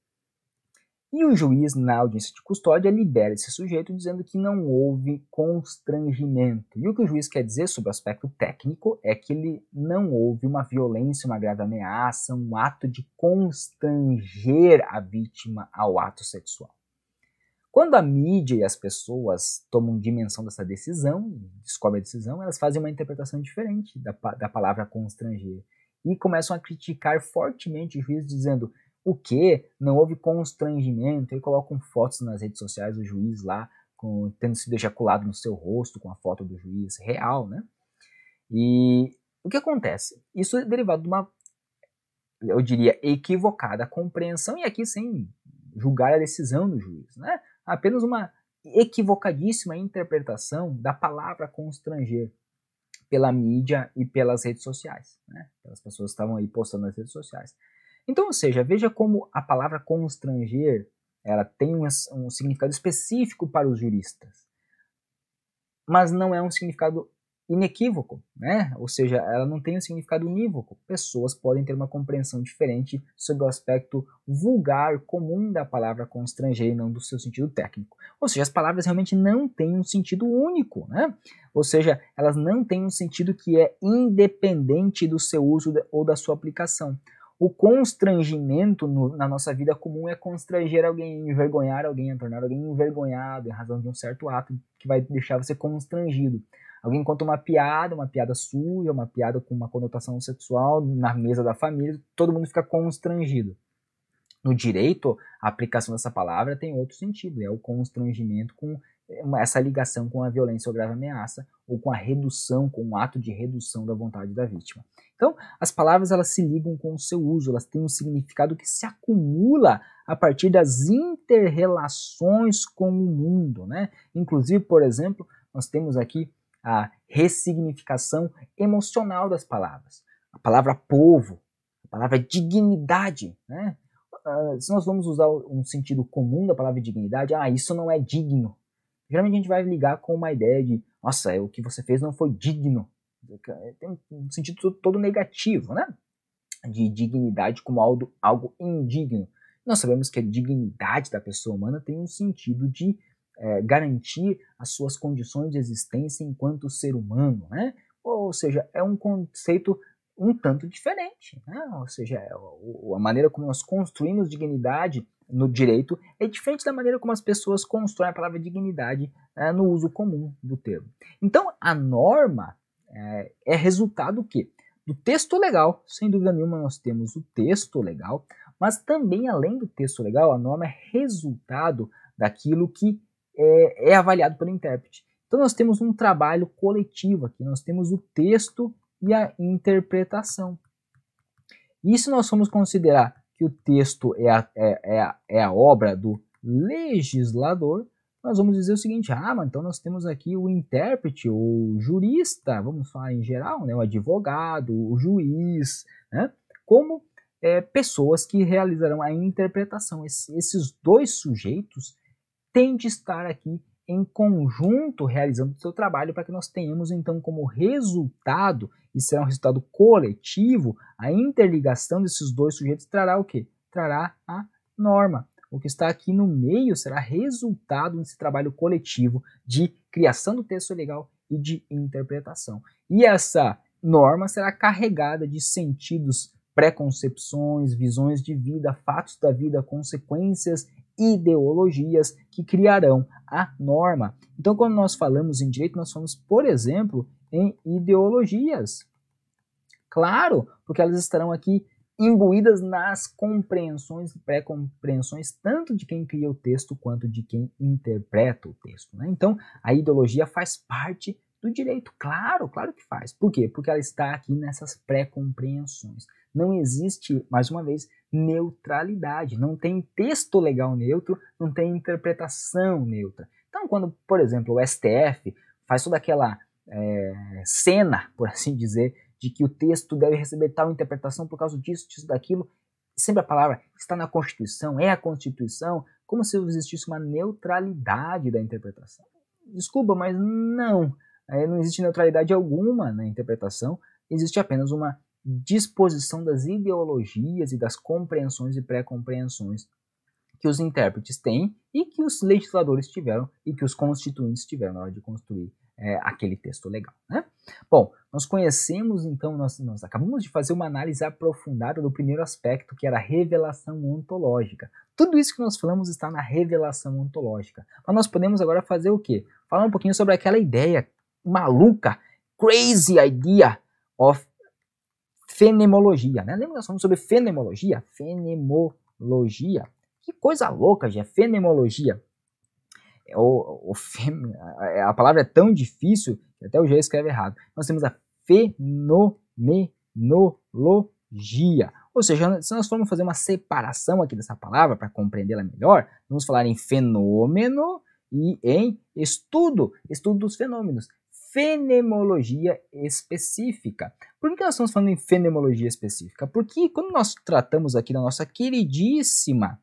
E o juiz, na audiência de custódia, libera esse sujeito dizendo que não houve constrangimento. E o que o juiz quer dizer sobre o aspecto técnico é que ele não houve uma violência, uma grave ameaça, um ato de constranger a vítima ao ato sexual. Quando a mídia e as pessoas tomam dimensão dessa decisão, descobrem a decisão, elas fazem uma interpretação diferente da, da palavra constranger e começam a criticar fortemente o juiz, dizendo o que não houve constrangimento, e colocam fotos nas redes sociais do juiz lá, com, tendo sido ejaculado no seu rosto com a foto do juiz real, né? E o que acontece? Isso é derivado de uma, eu diria, equivocada compreensão, e aqui sem julgar a decisão do juiz, né? apenas uma equivocadíssima interpretação da palavra constranger pela mídia e pelas redes sociais, né? As pessoas estavam aí postando nas redes sociais. Então, ou seja, veja como a palavra constranger ela tem um, um significado específico para os juristas, mas não é um significado inequívoco, né? Ou seja, ela não tem um significado unívoco. Pessoas podem ter uma compreensão diferente sobre o aspecto vulgar comum da palavra constranger e não do seu sentido técnico. Ou seja, as palavras realmente não têm um sentido único, né? Ou seja, elas não têm um sentido que é independente do seu uso ou da sua aplicação. O constrangimento no, na nossa vida comum é constranger alguém, envergonhar alguém, é tornar alguém envergonhado em razão de um certo ato que vai deixar você constrangido. Alguém conta uma piada, uma piada suja, uma piada com uma conotação sexual na mesa da família, todo mundo fica constrangido. No direito, a aplicação dessa palavra tem outro sentido, é o constrangimento com essa ligação com a violência ou grave ameaça, ou com a redução, com o ato de redução da vontade da vítima. Então, as palavras elas se ligam com o seu uso, elas têm um significado que se acumula a partir das interrelações com o mundo, né? Inclusive, por exemplo, nós temos aqui a ressignificação emocional das palavras. A palavra povo, a palavra dignidade, né? Uh, se nós vamos usar um sentido comum da palavra dignidade, ah, isso não é digno. Geralmente a gente vai ligar com uma ideia de, nossa, é, o que você fez não foi digno. Tem um sentido todo negativo, né? De dignidade como algo, algo indigno. Nós sabemos que a dignidade da pessoa humana tem um sentido de é, garantir as suas condições de existência enquanto ser humano, né? Ou seja, é um conceito um tanto diferente, né? Ou seja, é, a maneira como nós construímos dignidade no direito é diferente da maneira como as pessoas constroem a palavra dignidade é, no uso comum do termo. Então, a norma é, é resultado do quê? Do texto legal, sem dúvida nenhuma nós temos o texto legal, mas também além do texto legal, a norma é resultado daquilo que é, é avaliado pelo intérprete. Então nós temos um trabalho coletivo aqui, nós temos o texto e a interpretação. Se nós formos considerar que o texto é a, é, é, a, é a obra do legislador, nós vamos dizer o seguinte, ah, mas então nós temos aqui o intérprete, o jurista, vamos falar em geral, né, o advogado, o juiz, né, como é, pessoas que realizarão a interpretação. esses dois sujeitos tem de estar aqui em conjunto realizando o seu trabalho para que nós tenhamos então como resultado, e será um resultado coletivo, a interligação desses dois sujeitos trará o quê? Trará a norma. O que está aqui no meio será resultado desse trabalho coletivo de criação do texto legal e de interpretação. E essa norma será carregada de sentidos, preconcepções, visões de vida, fatos da vida, consequências ideologias que criarão a norma. Então, quando nós falamos em direito, nós falamos, por exemplo, em ideologias. Claro, porque elas estarão aqui imbuídas nas compreensões e pré-compreensões tanto de quem cria o texto quanto de quem interpreta o texto. Né? Então, a ideologia faz parte do direito, claro, claro que faz. Por quê? Porque ela está aqui nessas pré-compreensões. Não existe, mais uma vez, neutralidade. Não tem texto legal neutro, não tem interpretação neutra. Então, quando, por exemplo, o STF faz toda aquela é, cena, por assim dizer, de que o texto deve receber tal interpretação por causa disso, disso, daquilo, sempre a palavra está na Constituição, é a Constituição, como se existisse uma neutralidade da interpretação. Desculpa, mas não. É, não existe neutralidade alguma na interpretação, existe apenas uma disposição das ideologias e das compreensões e pré-compreensões que os intérpretes têm e que os legisladores tiveram e que os constituintes tiveram na hora de construir é, aquele texto legal. Né? Bom, nós conhecemos então, nós, nós acabamos de fazer uma análise aprofundada do primeiro aspecto, que era a revelação ontológica. Tudo isso que nós falamos está na revelação ontológica. Mas nós podemos agora fazer o quê? Falar um pouquinho sobre aquela ideia maluca, crazy idea of fenemologia. Né? Lembra que nós falamos sobre fenemologia? Fenemologia. Que coisa louca, já, fenemologia. É o, o fem, a, a palavra é tão difícil que até o G escreve errado. Nós temos a fenomenologia. Ou seja, se nós formos fazer uma separação aqui dessa palavra para compreendê-la melhor, vamos falar em fenômeno e em estudo, estudo dos fenômenos. Fenemologia específica. Por que nós estamos falando em fenemologia específica? Porque quando nós tratamos aqui da nossa queridíssima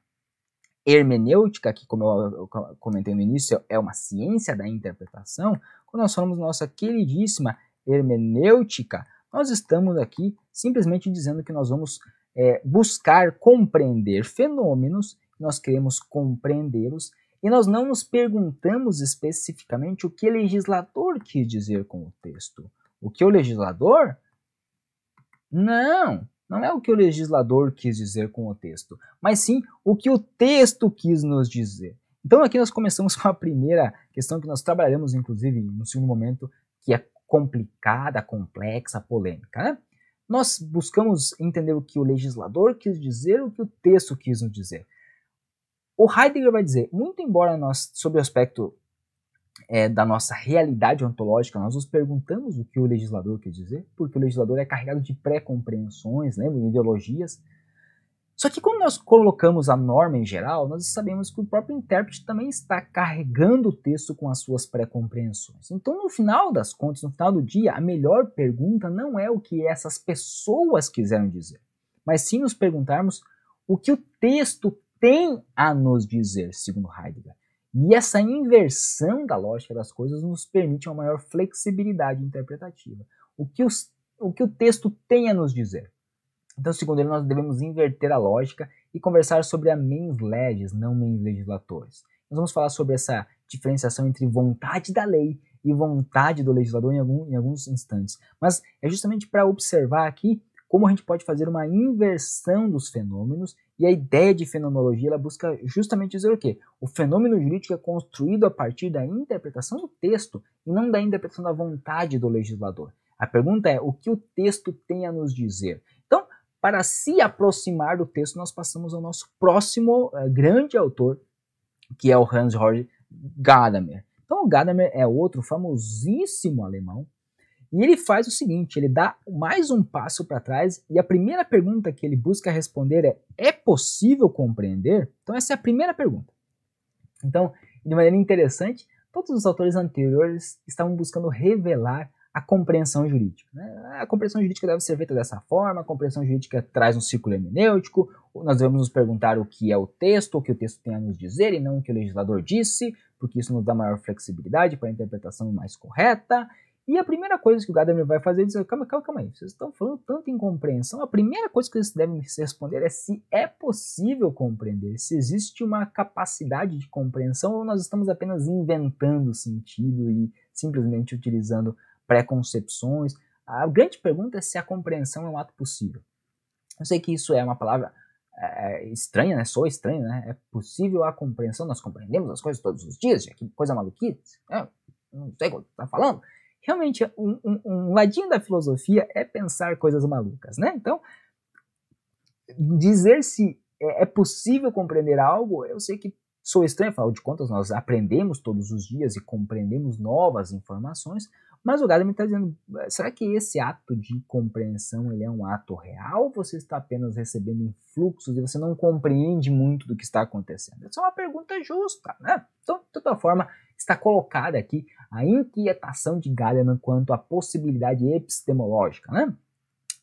hermenêutica, que como eu comentei no início, é uma ciência da interpretação, quando nós falamos nossa queridíssima hermenêutica, nós estamos aqui simplesmente dizendo que nós vamos é, buscar compreender fenômenos, nós queremos compreendê-los, e nós não nos perguntamos especificamente o que o legislador quis dizer com o texto. O que o legislador? Não, não é o que o legislador quis dizer com o texto, mas sim o que o texto quis nos dizer. Então aqui nós começamos com a primeira questão que nós trabalhamos, inclusive, no segundo momento, que é complicada, complexa, polêmica. Né? Nós buscamos entender o que o legislador quis dizer, o que o texto quis nos dizer. O Heidegger vai dizer, muito embora nós, sob o aspecto é, da nossa realidade ontológica, nós nos perguntamos o que o legislador quer dizer, porque o legislador é carregado de pré-compreensões, lembram, ideologias. Só que quando nós colocamos a norma em geral, nós sabemos que o próprio intérprete também está carregando o texto com as suas pré-compreensões. Então, no final das contas, no final do dia, a melhor pergunta não é o que essas pessoas quiseram dizer, mas sim nos perguntarmos o que o texto tem a nos dizer, segundo Heidegger. E essa inversão da lógica das coisas nos permite uma maior flexibilidade interpretativa. O que, os, o, que o texto tem a nos dizer. Então, segundo ele, nós devemos inverter a lógica e conversar sobre a mens legis, não mens legislatores. Nós vamos falar sobre essa diferenciação entre vontade da lei e vontade do legislador em, algum, em alguns instantes. Mas é justamente para observar aqui como a gente pode fazer uma inversão dos fenômenos e a ideia de fenomenologia ela busca justamente dizer o quê? O fenômeno jurídico é construído a partir da interpretação do texto e não da interpretação da vontade do legislador. A pergunta é o que o texto tem a nos dizer. Então, para se aproximar do texto, nós passamos ao nosso próximo uh, grande autor, que é o Hans-Georg Gadamer. Então, o Gadamer é outro famosíssimo alemão e ele faz o seguinte: ele dá mais um passo para trás e a primeira pergunta que ele busca responder é: é possível compreender? Então, essa é a primeira pergunta. Então, de maneira interessante, todos os autores anteriores estavam buscando revelar a compreensão jurídica. Né? A compreensão jurídica deve ser feita dessa forma, a compreensão jurídica traz um círculo hermenêutico, nós devemos nos perguntar o que é o texto, o que o texto tem a nos dizer e não o que o legislador disse, porque isso nos dá maior flexibilidade para a interpretação mais correta, e a primeira coisa que o Gadamer vai fazer é dizer, calma, calma, calma aí, vocês estão falando tanto em compreensão, a primeira coisa que vocês devem se responder é se é possível compreender, se existe uma capacidade de compreensão ou nós estamos apenas inventando sentido e simplesmente utilizando preconcepções. A grande pergunta é se a compreensão é um ato possível. Eu sei que isso é uma palavra é, estranha, né? Sou estranho, né? É possível a compreensão, nós compreendemos as coisas todos os dias, que coisa maluquice. É, não sei o que está falando realmente um, um, um, ladinho da filosofia é pensar coisas malucas, né? Então, dizer se é, é possível compreender algo, eu sei que sou estranho, afinal de contas, nós aprendemos todos os dias e compreendemos novas informações, mas o Gadamer está dizendo, será que esse ato de compreensão ele é um ato real ou você está apenas recebendo influxos e você não compreende muito do que está acontecendo? Essa é uma pergunta justa, né? Então, de toda forma, está colocada aqui a inquietação de Gadamer quanto à possibilidade epistemológica, né?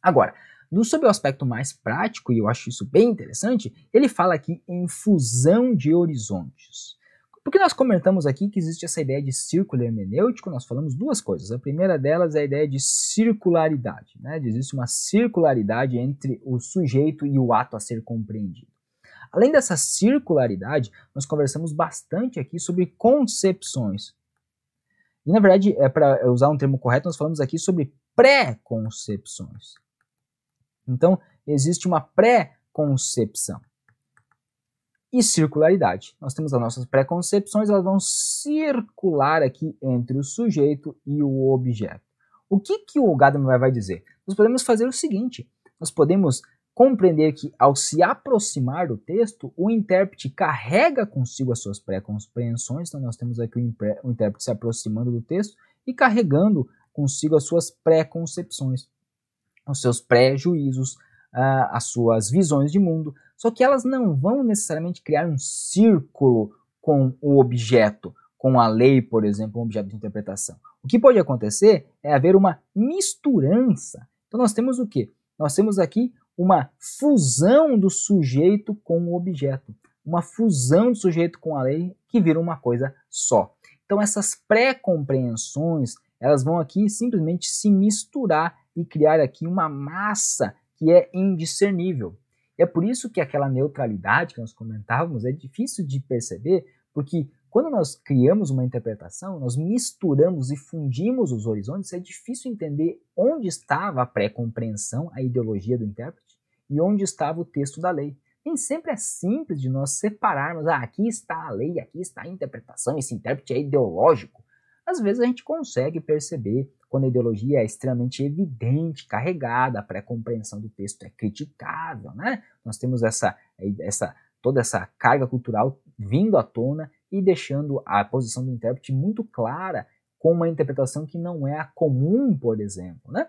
Agora, no sob o aspecto mais prático, e eu acho isso bem interessante, ele fala aqui em fusão de horizontes. Porque nós comentamos aqui que existe essa ideia de círculo hermenêutico, nós falamos duas coisas. A primeira delas é a ideia de circularidade, né? existe uma circularidade entre o sujeito e o ato a ser compreendido. Além dessa circularidade, nós conversamos bastante aqui sobre concepções. E na verdade, é para usar um termo correto, nós falamos aqui sobre pré-concepções. Então, existe uma pré-concepção. E circularidade. Nós temos as nossas pré-concepções, elas vão circular aqui entre o sujeito e o objeto. O que, que o Gadamer vai dizer? Nós podemos fazer o seguinte: nós podemos compreender que, ao se aproximar do texto, o intérprete carrega consigo as suas pré-compreensões. Então, nós temos aqui o, intérprete se aproximando do texto e carregando consigo as suas pré-concepções, os seus pré-juízos, uh, as suas visões de mundo. Só que elas não vão necessariamente criar um círculo com o objeto, com a lei, por exemplo, um objeto de interpretação. O que pode acontecer é haver uma misturança. Então, nós temos o que? Nós temos aqui uma fusão do sujeito com o objeto, uma fusão do sujeito com a lei que vira uma coisa só. Então essas pré-compreensões, elas vão aqui simplesmente se misturar e criar aqui uma massa que é indiscernível. É por isso que aquela neutralidade que nós comentávamos é difícil de perceber, porque quando nós criamos uma interpretação, nós misturamos e fundimos os horizontes, é difícil entender onde estava a pré-compreensão, a ideologia do intérprete, e onde estava o texto da lei. Nem sempre é simples de nós separarmos, ah, aqui está a lei, aqui está a interpretação, esse intérprete é ideológico. Às vezes a gente consegue perceber quando a ideologia é extremamente evidente, carregada, a pré-compreensão do texto é criticável, né? Nós temos essa, essa toda essa carga cultural vindo à tona e deixando a posição do intérprete muito clara com uma interpretação que não é a comum, por exemplo, né?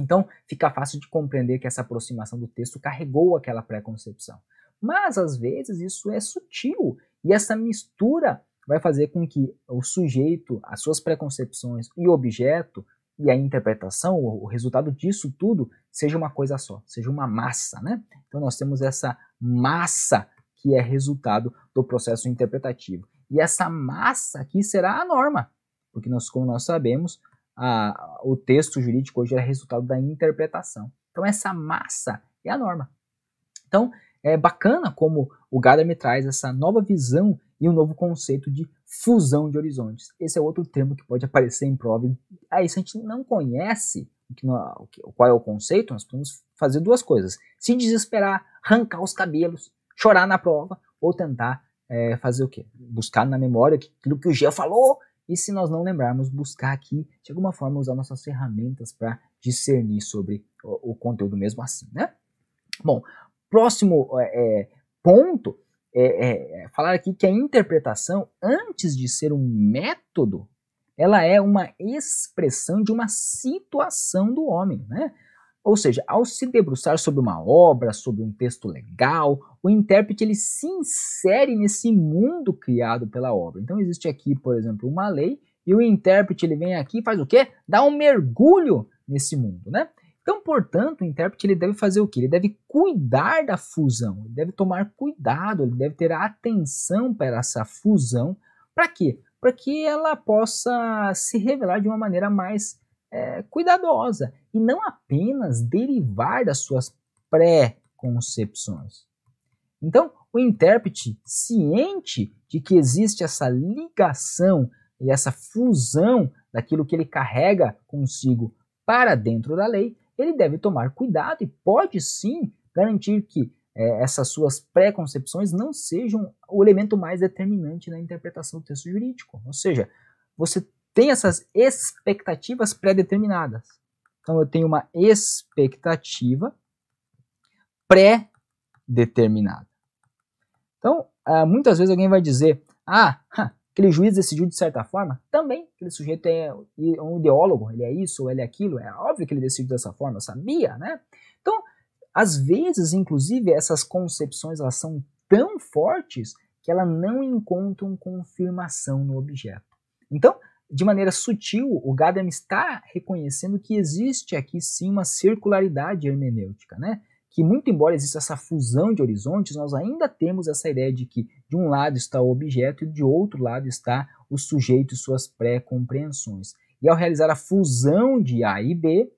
Então, fica fácil de compreender que essa aproximação do texto carregou aquela pré-concepção. Mas, às vezes, isso é sutil e essa mistura vai fazer com que o sujeito, as suas preconcepções e o objeto e a interpretação, o resultado disso tudo, seja uma coisa só, seja uma massa, né? Então, nós temos essa massa que é resultado do processo interpretativo. E essa massa aqui será a norma, porque nós, como nós sabemos, a, o texto jurídico hoje é resultado da interpretação. Então essa massa é a norma. Então é bacana como o Gadamer me traz essa nova visão e um novo conceito de fusão de horizontes. Esse é outro termo que pode aparecer em prova. Aí se a gente não conhece qual é o conceito, nós podemos fazer duas coisas: se desesperar, arrancar os cabelos, chorar na prova ou tentar é, fazer o quê? Buscar na memória aquilo que o Gia falou e se nós não lembrarmos, buscar aqui, de alguma forma, usar nossas ferramentas para discernir sobre o, o, conteúdo mesmo assim, né? Bom, próximo é, é ponto é, é, é, falar aqui que a interpretação, antes de ser um método, ela é uma expressão de uma situação do homem, né? Ou seja, ao se debruçar sobre uma obra, sobre um texto legal, o intérprete ele se insere nesse mundo criado pela obra. Então existe aqui, por exemplo, uma lei e o intérprete ele vem aqui e faz o quê? Dá um mergulho nesse mundo, né? Então, portanto, o intérprete ele deve fazer o quê? Ele deve cuidar da fusão, ele deve tomar cuidado, ele deve ter atenção para essa fusão. Para quê? Para que ela possa se revelar de uma maneira mais é, cuidadosa e não apenas derivar das suas pré-concepções. Então, o intérprete, ciente de que existe essa ligação e essa fusão daquilo que ele carrega consigo para dentro da lei, ele deve tomar cuidado e pode sim garantir que é, essas suas pré-concepções não sejam o elemento mais determinante na interpretação do texto jurídico. Ou seja, você tem essas expectativas pré-determinadas. Então eu tenho uma expectativa pré-determinada. Então, uh, muitas vezes alguém vai dizer: ah, aquele juiz decidiu de certa forma. Também, aquele sujeito é um ideólogo, ele é isso ou ele é aquilo. É óbvio que ele decidiu dessa forma, sabia, né? Então, às vezes, inclusive, essas concepções elas são tão fortes que elas não encontram confirmação no objeto. Então, de maneira sutil, o Gadamer está reconhecendo que existe aqui sim uma circularidade hermenêutica, né? Que muito embora exista essa fusão de horizontes, nós ainda temos essa ideia de que de um lado está o objeto e de outro lado está o sujeito e suas pré-compreensões. E ao realizar a fusão de A e B,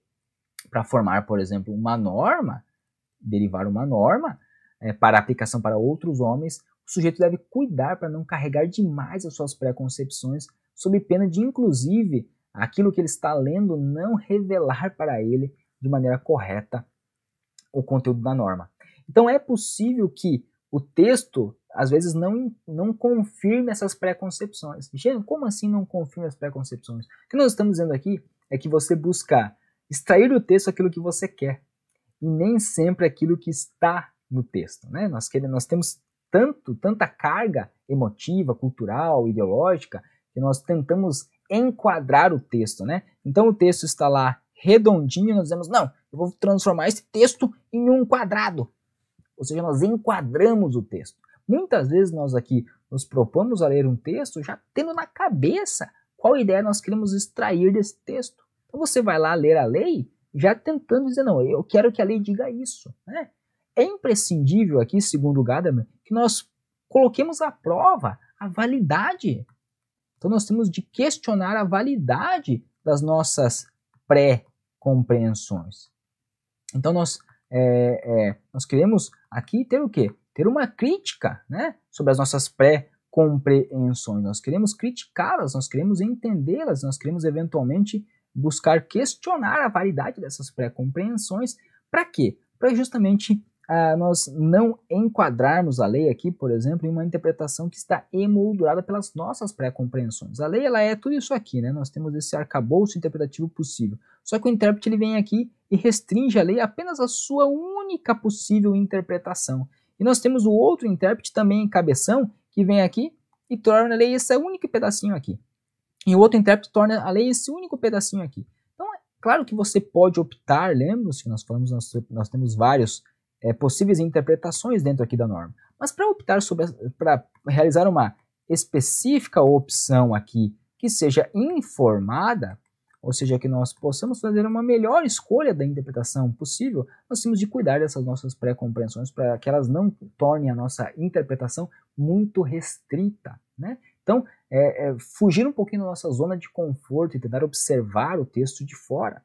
para formar, por exemplo, uma norma, derivar uma norma é, para aplicação para outros homens, o sujeito deve cuidar para não carregar demais as suas pré-concepções sob pena de, inclusive, aquilo que ele está lendo não revelar para ele de maneira correta o conteúdo da norma. Então é possível que o texto, às vezes, não, não confirme essas preconcepções. Gente, como assim não confirma as preconcepções? O que nós estamos dizendo aqui é que você busca extrair do texto aquilo que você quer e nem sempre aquilo que está no texto. Né? Nós, queremos, nós temos tanto, tanta carga emotiva, cultural, ideológica, que nós tentamos enquadrar o texto. Né? Então o texto está lá redondinho e nós dizemos, não, eu vou transformar esse texto em um quadrado. Ou seja, nós enquadramos o texto. Muitas vezes nós aqui nos propomos a ler um texto já tendo na cabeça qual ideia nós queremos extrair desse texto. Então você vai lá ler a lei já tentando dizer, não, eu quero que a lei diga isso. Né? É imprescindível aqui, segundo Gadamer, que nós coloquemos à prova a validade. Então nós temos de questionar a validade das nossas pré-compreensões. Então nós, é, é, nós queremos aqui ter o quê? Ter uma crítica né, sobre as nossas pré-compreensões. Nós queremos criticá-las, nós queremos entendê-las, nós queremos eventualmente buscar questionar a validade dessas pré-compreensões. Para quê? Para justamente ah, nós não enquadrarmos a lei aqui, por exemplo, em uma interpretação que está emoldurada pelas nossas pré-compreensões. A lei ela é tudo isso aqui, né? Nós temos esse arcabouço interpretativo possível. Só que o intérprete ele vem aqui e restringe a lei apenas à sua única possível interpretação. E nós temos o outro intérprete também em cabeção, que vem aqui e torna a lei esse único pedacinho aqui. E o outro intérprete torna a lei esse único pedacinho aqui. Então, é claro que você pode optar, lembra-se que nós falamos, nós, nós temos vários é, possíveis interpretações dentro aqui da norma. Mas para optar sobre, para realizar uma específica opção aqui que seja informada, ou seja, que nós possamos fazer uma melhor escolha da interpretação possível, nós temos de cuidar dessas nossas pré-compreensões para que elas não tornem a nossa interpretação muito restrita. Né? Então, é, é, fugir um pouquinho da nossa zona de conforto e tentar observar o texto de fora.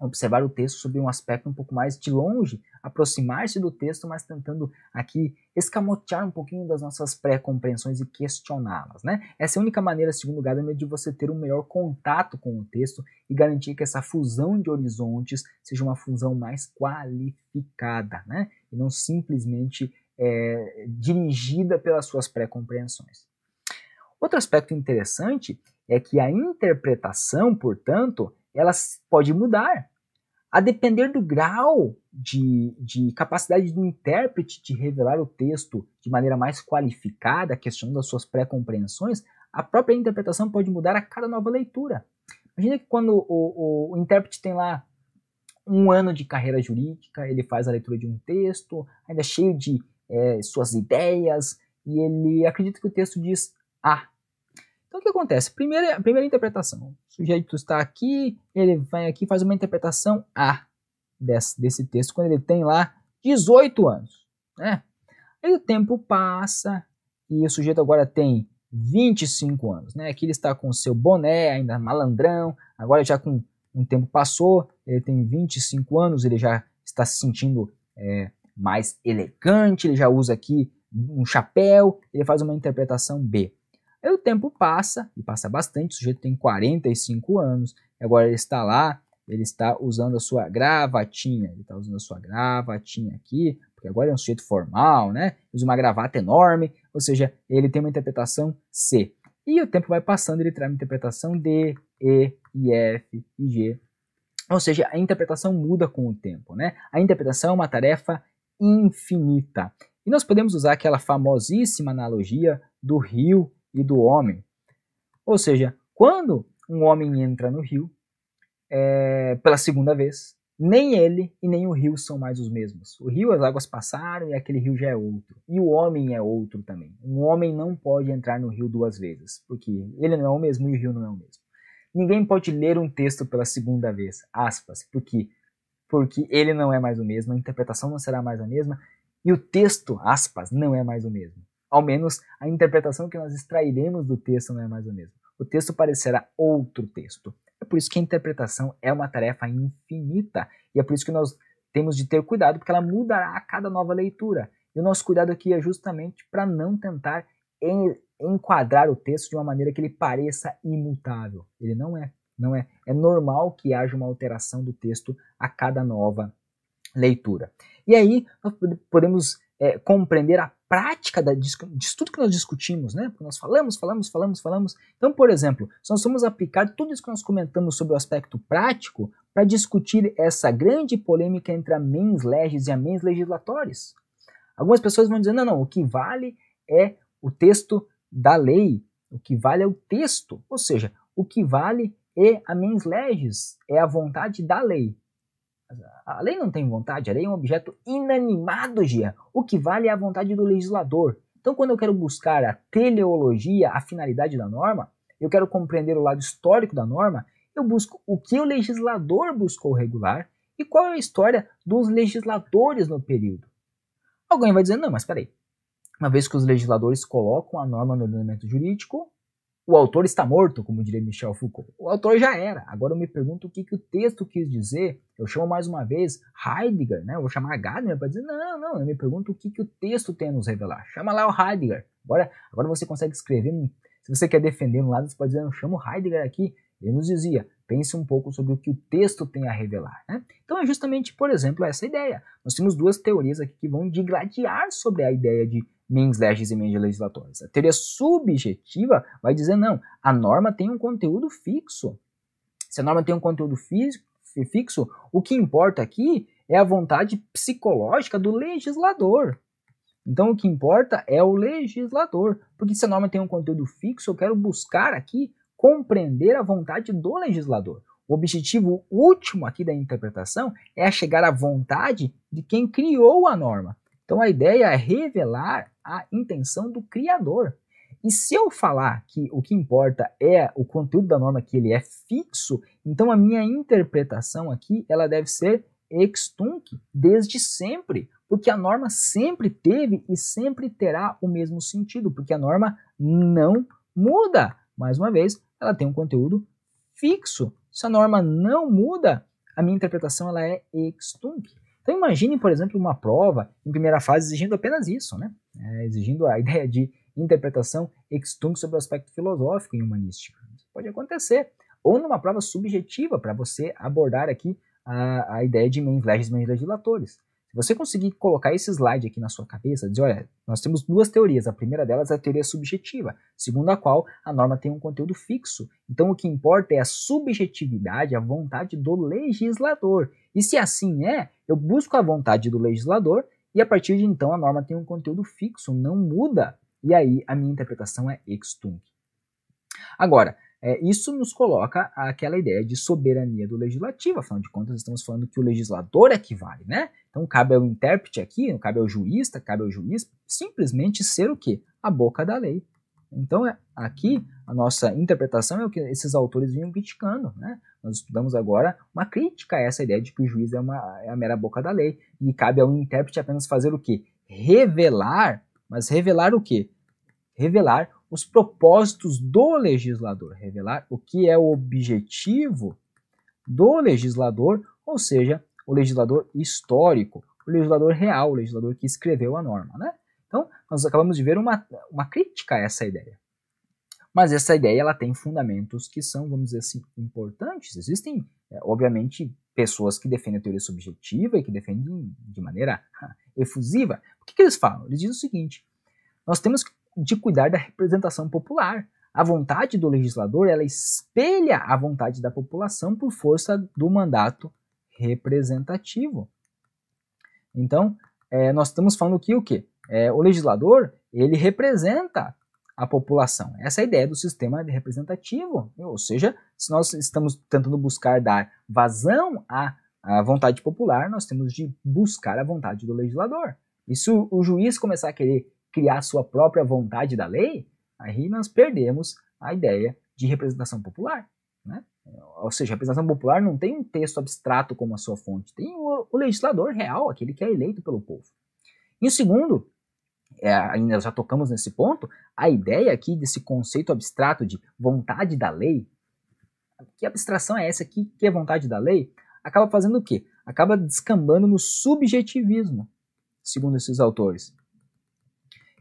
Observar o texto sob um aspecto um pouco mais de longe, aproximar-se do texto, mas tentando aqui escamotear um pouquinho das nossas pré-compreensões e questioná-las. Né? Essa é a única maneira, segundo Gadamer, de você ter um melhor contato com o texto e garantir que essa fusão de horizontes seja uma fusão mais qualificada, né? e não simplesmente é, dirigida pelas suas pré-compreensões. Outro aspecto interessante é que a interpretação, portanto, ela pode mudar. A depender do grau de, de capacidade do intérprete de revelar o texto de maneira mais qualificada, questionando as suas pré-compreensões, a própria interpretação pode mudar a cada nova leitura. Imagina que quando o, o, o intérprete tem lá um ano de carreira jurídica, ele faz a leitura de um texto, ainda cheio de é, suas ideias, e ele acredita que o texto diz a. Então o que acontece? Primeira, primeira interpretação. O sujeito está aqui, ele vai aqui faz uma interpretação A desse, desse texto, quando ele tem lá 18 anos. Né? Aí o tempo passa e o sujeito agora tem 25 anos. Né? Aqui ele está com o seu boné, ainda malandrão, agora já com um tempo passou, ele tem 25 anos, ele já está se sentindo é, mais elegante, ele já usa aqui um chapéu, ele faz uma interpretação B. Aí o tempo passa, e passa bastante, o sujeito tem 45 anos, agora ele está lá, ele está usando a sua gravatinha, ele está usando a sua gravatinha aqui, porque agora é um sujeito formal, né? Usa uma gravata enorme, ou seja, ele tem uma interpretação C. E o tempo vai passando, ele traz uma interpretação D, E, I, F e G. Ou seja, a interpretação muda com o tempo, né? A interpretação é uma tarefa infinita. E nós podemos usar aquela famosíssima analogia do rio e do homem. Ou seja, quando um homem entra no rio é, pela segunda vez, nem ele e nem o rio são mais os mesmos. O rio, as águas passaram e aquele rio já é outro. E o homem é outro também. Um homem não pode entrar no rio duas vezes, porque ele não é o mesmo e o rio não é o mesmo. Ninguém pode ler um texto pela segunda vez, aspas, porque porque ele não é mais o mesmo, a interpretação não será mais a mesma e o texto, aspas, não é mais o mesmo. Ao menos a interpretação que nós extrairemos do texto não é mais o mesmo. O texto parecerá outro texto. É por isso que a interpretação é uma tarefa infinita e é por isso que nós temos de ter cuidado, porque ela mudará a cada nova leitura. E o nosso cuidado aqui é justamente para não tentar enquadrar o texto de uma maneira que ele pareça imutável. Ele não é, não é. É normal que haja uma alteração do texto a cada nova leitura. E aí nós podemos é, compreender a prática da, disso tudo que nós discutimos, né? Porque nós falamos, falamos, falamos, falamos. Então, por exemplo, se nós vamos aplicar tudo isso que nós comentamos sobre o aspecto prático para discutir essa grande polêmica entre a mens legis e a mens legislatores. Algumas pessoas vão dizer, não, não, o que vale é o texto da lei, o que vale é o texto, ou seja, o que vale é a mens legis, é a vontade da lei. A lei não tem vontade, a lei é um objeto inanimado, Gia. O que vale é a vontade do legislador. Então, quando eu quero buscar a teleologia, a finalidade da norma, eu quero compreender o lado histórico da norma, eu busco o que o legislador buscou regular e qual é a história dos legisladores no período. Alguém vai dizer, não, mas peraí, uma vez que os legisladores colocam a norma no ordenamento jurídico, o autor está morto, como diria Michel Foucault. O autor já era. Agora eu me pergunto o que, que o texto quis dizer. Eu chamo mais uma vez Heidegger, né? Eu vou chamar Gadamer para dizer, não, não, eu me pergunto o que, que o texto tem a nos revelar. Chama lá o Heidegger. Agora, agora você consegue escrever, se você quer defender um lado, você pode dizer, eu chamo Heidegger aqui. Ele nos dizia, pense um pouco sobre o que o texto tem a revelar. Né? Então é justamente, por exemplo, essa ideia. Nós temos duas teorias aqui que vão digladiar sobre a ideia de mens legis e mens legislatores. A teoria subjetiva vai dizer, não, a norma tem um conteúdo fixo. Se a norma tem um conteúdo fixo, o que importa aqui é a vontade psicológica do legislador. Então o que importa é o legislador, porque se a norma tem um conteúdo fixo, eu quero buscar aqui compreender a vontade do legislador. O objetivo último aqui da interpretação é chegar à vontade de quem criou a norma. Então a ideia é revelar a intenção do criador. E se eu falar que o que importa é o conteúdo da norma, que ele é fixo, então a minha interpretação aqui ela deve ser ex tunc, desde sempre, porque a norma sempre teve e sempre terá o mesmo sentido, porque a norma não muda. Mais uma vez, ela tem um conteúdo fixo. Se a norma não muda, a minha interpretação ela é ex tunc. Então imagine, por exemplo, uma prova em primeira fase exigindo apenas isso, né? É, exigindo a ideia de interpretação extunc sobre o aspecto filosófico em humanística. Isso pode acontecer. Ou numa prova subjetiva, para você abordar aqui a, a ideia de mens legis, mens legislatores. Se você conseguir colocar esse slide aqui na sua cabeça, dizer, olha, nós temos duas teorias. A primeira delas é a teoria subjetiva, segundo a qual a norma tem um conteúdo fixo. Então o que importa é a subjetividade, a vontade do legislador. E se assim é, eu busco a vontade do legislador e a partir de então a norma tem um conteúdo fixo, não muda. E aí a minha interpretação é ex. Agora, é, isso nos coloca aquela ideia de soberania do legislativo, afinal de contas estamos falando que o legislador é que vale, né? Então cabe ao intérprete aqui, cabe ao juísta, cabe ao juiz, simplesmente ser o quê? A boca da lei. Então é, aqui a nossa interpretação é o que esses autores vinham criticando, né? Nós estudamos agora uma crítica a essa ideia de que o juiz é, uma, é a mera boca da lei e cabe ao intérprete apenas fazer o quê? Revelar, mas revelar o quê? Revelar os propósitos do legislador, revelar o que é o objetivo do legislador, ou seja, o legislador histórico, o legislador real, o legislador que escreveu a norma. Né? Nós acabamos de ver uma, uma crítica a essa ideia. Mas essa ideia ela tem fundamentos que são, vamos dizer assim, importantes. Existem, é, obviamente, pessoas que defendem a teoria subjetiva e que defendem de maneira efusiva. O que, que eles falam? Eles dizem o seguinte: nós temos de cuidar da representação popular. A vontade do legislador ela espelha a vontade da população por força do mandato representativo. Então, é, nós estamos falando que o quê? É, o legislador ele representa a população. Essa é a ideia do sistema representativo. Ou seja, se nós estamos tentando buscar dar vazão à, à vontade popular, nós temos de buscar a vontade do legislador. E se o, o juiz começar a querer criar sua própria vontade da lei, aí nós perdemos a ideia de representação popular. Né? Ou seja, a representação popular não tem um texto abstrato como a sua fonte, tem o, o legislador real, aquele que é eleito pelo povo. E o segundo, é, ainda já tocamos nesse ponto, a ideia aqui desse conceito abstrato de vontade da lei, que abstração é essa aqui, que é vontade da lei, acaba fazendo o quê? Acaba descambando no subjetivismo, segundo esses autores.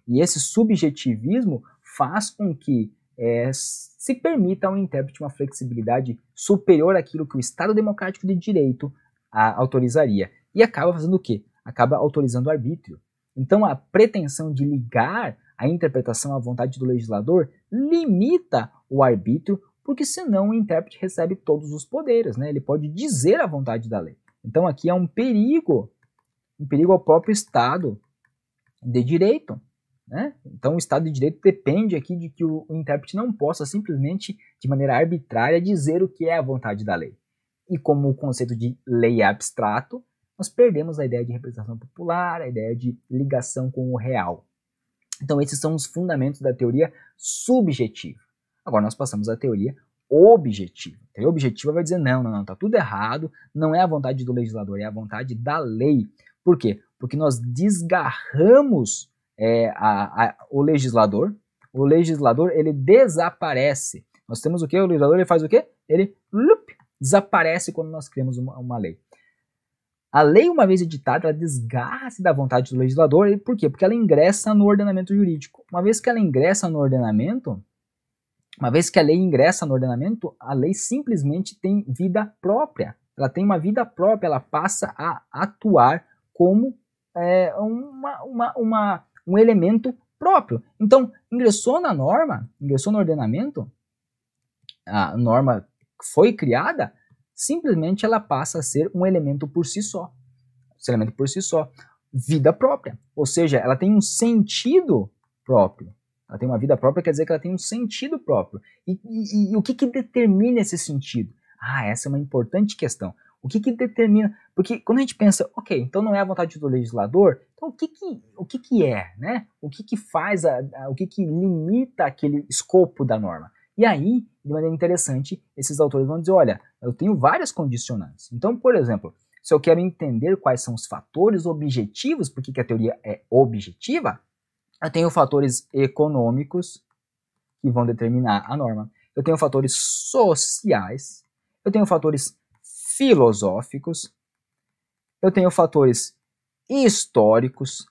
E esse subjetivismo faz com que é, se permita ao intérprete uma flexibilidade superior àquilo que o Estado Democrático de Direito a, autorizaria. E acaba fazendo o quê? Acaba autorizando o arbítrio. Então, a pretensão de ligar a interpretação à vontade do legislador limita o arbítrio, porque senão o intérprete recebe todos os poderes, né? ele pode dizer a vontade da lei. Então, aqui é um perigo, um perigo ao próprio Estado de direito. Né? Então, o Estado de Direito depende aqui de que o, intérprete não possa simplesmente, de maneira arbitrária, dizer o que é a vontade da lei. E como o conceito de lei é abstrato, nós perdemos a ideia de representação popular, a ideia de ligação com o real. Então, esses são os fundamentos da teoria subjetiva. Agora, nós passamos à teoria objetiva. A teoria objetiva vai dizer: não, não, não, está tudo errado, não é a vontade do legislador, é a vontade da lei. Por quê? Porque nós desgarramos é, a, a, o legislador, o legislador ele desaparece. Nós temos o que? O legislador ele faz o quê? Ele lup, desaparece quando nós criamos uma, uma lei. A lei, uma vez editada, ela desgarra-se da vontade do legislador. Por quê? Porque ela ingressa no ordenamento jurídico. Uma vez que ela ingressa no ordenamento, uma vez que a lei ingressa no ordenamento, a lei simplesmente tem vida própria. Ela tem uma vida própria, ela passa a atuar como é, uma, uma, uma, um elemento próprio. Então, ingressou na norma, ingressou no ordenamento, a norma foi criada, simplesmente ela passa a ser um elemento por si só. Esse elemento por si só. Vida própria. Ou seja, ela tem um sentido próprio. Ela tem uma vida própria, quer dizer que ela tem um sentido próprio. E, e, e o que, que determina esse sentido? Ah, essa é uma importante questão. O que, que determina? Porque quando a gente pensa, ok, então não é a vontade do legislador, então o que, que, o que, que é, né? O que, que faz, a, a, o que, que limita aquele escopo da norma? E aí, de maneira interessante, esses autores vão dizer, olha, eu tenho várias condicionantes. Então, por exemplo, se eu quero entender quais são os fatores objetivos, porque que a teoria é objetiva, eu tenho fatores econômicos que vão determinar a norma. Eu tenho fatores sociais, eu tenho fatores filosóficos, eu tenho fatores históricos.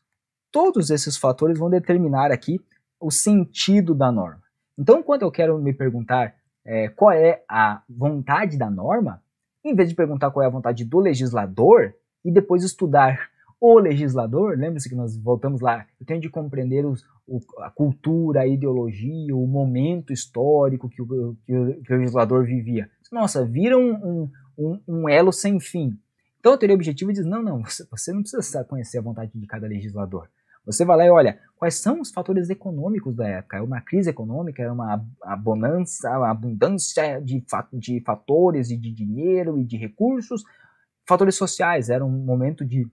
Todos esses fatores vão determinar aqui o sentido da norma. Então, quando eu quero me perguntar é, qual é a vontade da norma, em vez de perguntar qual é a vontade do legislador e depois estudar o legislador, lembre-se que nós voltamos lá, eu tenho de compreender os, o, a cultura, a ideologia, o momento histórico que o, que o, que o legislador vivia. Nossa, vira um, um, um, elo sem fim. Então a teoria objetiva diz: não, não, você, você não precisa conhecer a vontade de cada legislador. Você vai lá e olha quais são os fatores econômicos da época. É uma crise econômica, é uma abundância, uma abundância de, de fatores e de dinheiro e de recursos. Fatores sociais, era um momento de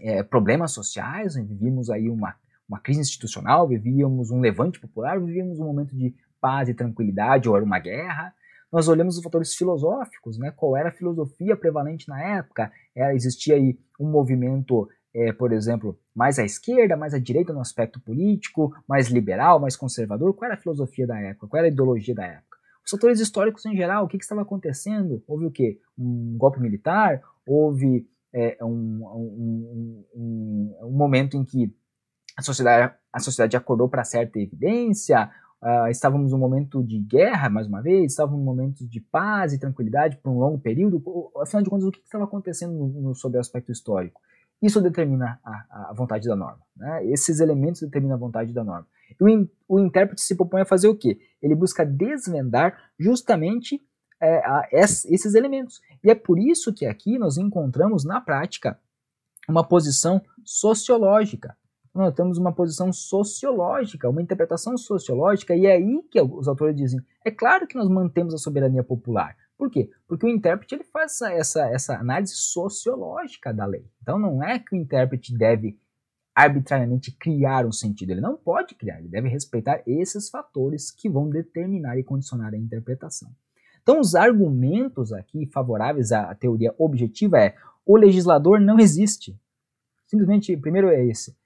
é, problemas sociais, vivíamos aí uma, uma crise institucional, vivíamos um levante popular, vivíamos um momento de paz e tranquilidade, ou era uma guerra nós olhamos os fatores filosóficos, né? Qual era a filosofia prevalente na época? Era, existia aí um movimento, é, por exemplo, mais à esquerda, mais à direita no aspecto político, mais liberal, mais conservador? Qual era a filosofia da época? Qual era a ideologia da época? Os fatores históricos em geral, o que, que estava acontecendo? Houve o quê? Um golpe militar? Houve é, um, um, um, um momento em que a sociedade, a sociedade acordou para certa evidência? Uh, estávamos num momento de guerra, mais uma vez, estávamos num momento de paz e tranquilidade por um longo período. Afinal de contas, o que estava acontecendo no, no, sobre o aspecto histórico? Isso determina a, a vontade da norma. Né? Esses elementos determinam a vontade da norma. O intérprete se propõe a fazer o quê? Ele busca desvendar justamente é, a, esses elementos. E é por isso que aqui nós encontramos, na prática, uma posição sociológica nós temos uma posição sociológica, uma interpretação sociológica, e é aí que os autores dizem: é claro que nós mantemos a soberania popular. Por quê? Porque o intérprete ele faz essa, essa, essa análise sociológica da lei. Então não é que o intérprete deve arbitrariamente criar um sentido, ele não pode criar, ele deve respeitar esses fatores que vão determinar e condicionar a interpretação. Então os argumentos aqui favoráveis à teoria objetiva é o legislador não existe. Simplesmente, primeiro é esse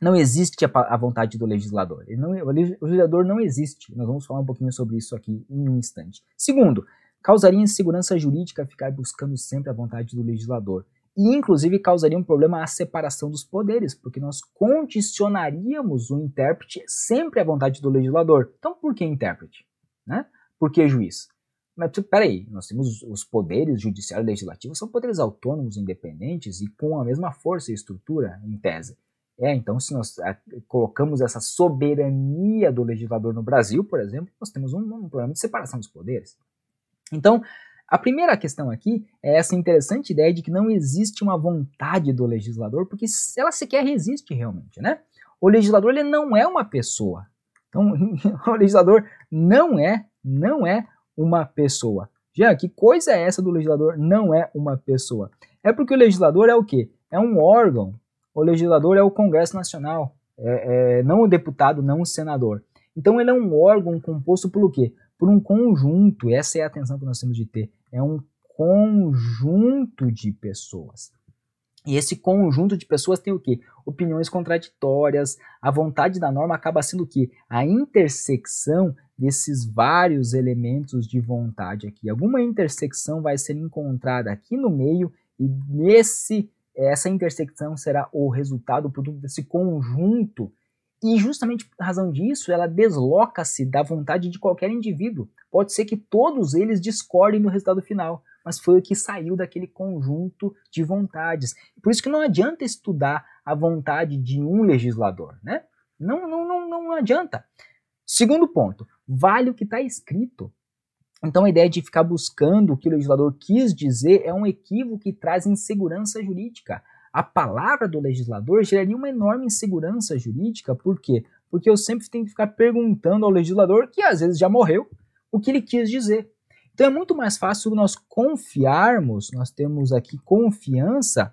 não existe a, a vontade do legislador. Não, o legislador não existe. Nós vamos falar um pouquinho sobre isso aqui em um instante. Segundo, causaria insegurança jurídica ficar buscando sempre a vontade do legislador. e inclusive causaria um problema à separação dos poderes, porque nós condicionaríamos o intérprete sempre à vontade do legislador. Então, por que intérprete? Né? Por que juiz? Mas peraí, nós temos os poderes judiciário e legislativo, são poderes autônomos, independentes e com a mesma força e estrutura, em tese. É, então, se nós a, colocamos essa soberania do legislador no Brasil, por exemplo, nós temos um, um problema de separação dos poderes. Então, a primeira questão aqui é essa interessante ideia de que não existe uma vontade do legislador, porque ela sequer existe realmente, né? O legislador ele não é uma pessoa. Então, o legislador não é, não é uma pessoa. Já que coisa é essa do legislador não é uma pessoa? É porque o legislador é o quê? É um órgão. O legislador é o Congresso Nacional, é, é, não o deputado, não o senador. Então ele é um órgão composto por o quê? Por um conjunto, essa é a atenção que nós temos de ter, é um conjunto de pessoas. E esse conjunto de pessoas tem o quê? Opiniões contraditórias. A vontade da norma acaba sendo o quê? A intersecção desses vários elementos de vontade aqui. Alguma intersecção vai ser encontrada aqui no meio e nesse essa intersecção será o resultado, o produto desse conjunto. E justamente por razão disso, ela desloca-se da vontade de qualquer indivíduo. Pode ser que todos eles discordem no resultado final, mas foi o que saiu daquele conjunto de vontades. Por isso que não adianta estudar a vontade de um legislador, né? Não, não, não, não adianta. Segundo ponto, vale o que está escrito. Então a ideia de ficar buscando o que o legislador quis dizer é um equívoco que traz insegurança jurídica. A palavra do legislador geraria uma enorme insegurança jurídica, por quê? Porque eu sempre tenho que ficar perguntando ao legislador, que às vezes já morreu, o que ele quis dizer. Então é muito mais fácil nós confiarmos, nós temos aqui confiança,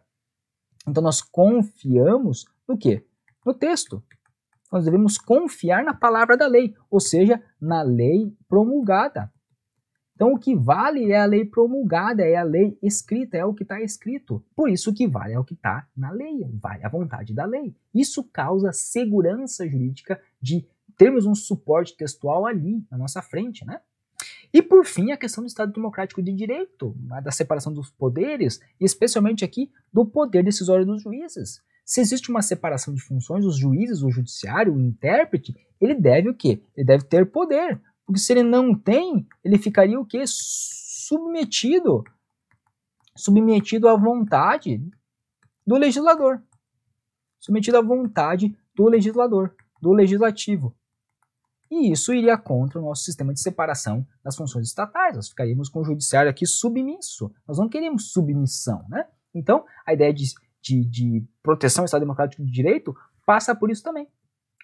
então nós confiamos no quê? No texto nós devemos confiar na palavra da lei, ou seja, na lei promulgada. Então, o que vale é a lei promulgada, é a lei escrita, é o que está escrito. Por isso, o que vale é o que está na lei, vale a vontade da lei. Isso causa segurança jurídica de termos um suporte textual ali na nossa frente, né? E por fim, a questão do Estado Democrático de Direito, da separação dos poderes, especialmente aqui do poder decisório dos juízes. Se existe uma separação de funções, os juízes, o judiciário, o intérprete, ele deve o quê? Ele deve ter poder. Porque se ele não tem, ele ficaria o quê? Submetido. Submetido à vontade do legislador. Submetido à vontade do legislador, do legislativo. E isso iria contra o nosso sistema de separação das funções estatais. Nós ficaríamos com o judiciário aqui submisso. Nós não queremos submissão, né? Então, a ideia de de, de proteção ao Estado Democrático de Direito passa por isso também.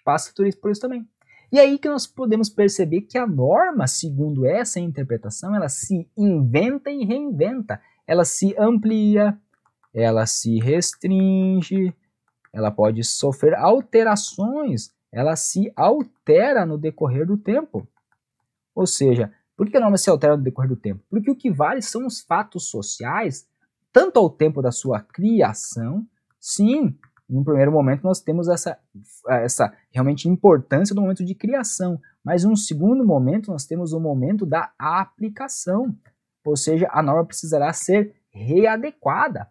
Passa isso, por isso também. E aí que nós podemos perceber que a norma, segundo essa interpretação, ela se inventa e reinventa. Ela se amplia, ela se restringe, ela pode sofrer alterações, ela se altera no decorrer do tempo. Ou seja, por que a norma se altera no decorrer do tempo? Porque o que vale são os fatos sociais tanto ao tempo da sua criação, sim, em um primeiro momento nós temos essa, essa realmente importância do momento de criação, mas em um segundo momento nós temos o momento da aplicação, ou seja, a norma precisará ser readequada,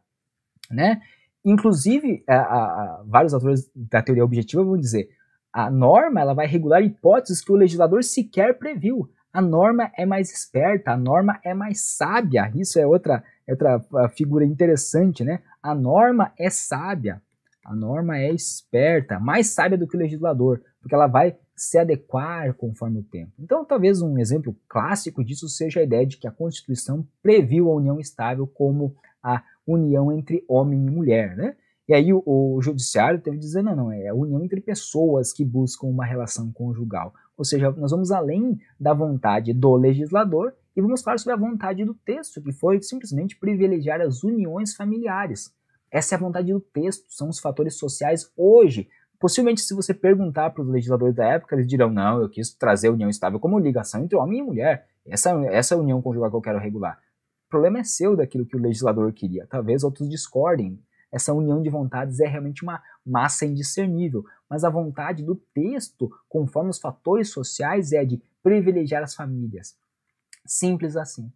né? Inclusive, a, a, vários autores da teoria objetiva vão dizer a norma ela vai regular hipóteses que o legislador sequer previu. A norma é mais esperta, a norma é mais sábia. Isso é outra é outra figura interessante, né? A norma é sábia, a norma é esperta, mais sábia do que o legislador, porque ela vai se adequar conforme o tempo. Então, talvez um exemplo clássico disso seja a ideia de que a Constituição previu a união estável como a união entre homem e mulher, né? E aí o, o judiciário teve que dizer, não, não, é a união entre pessoas que buscam uma relação conjugal. Ou seja, nós vamos além da vontade do legislador e vamos falar sobre a vontade do texto, que foi simplesmente privilegiar as uniões familiares. Essa é a vontade do texto, são os fatores sociais hoje. Possivelmente, se você perguntar para os legisladores da época, eles dirão: não, eu quis trazer a união estável como ligação entre homem e mulher. Essa, essa união conjugal que eu quero regular. O problema é seu daquilo que o legislador queria. Talvez outros discordem. Essa união de vontades é realmente uma massa indiscernível. Mas a vontade do texto, conforme os fatores sociais, é de privilegiar as famílias. Simples assim.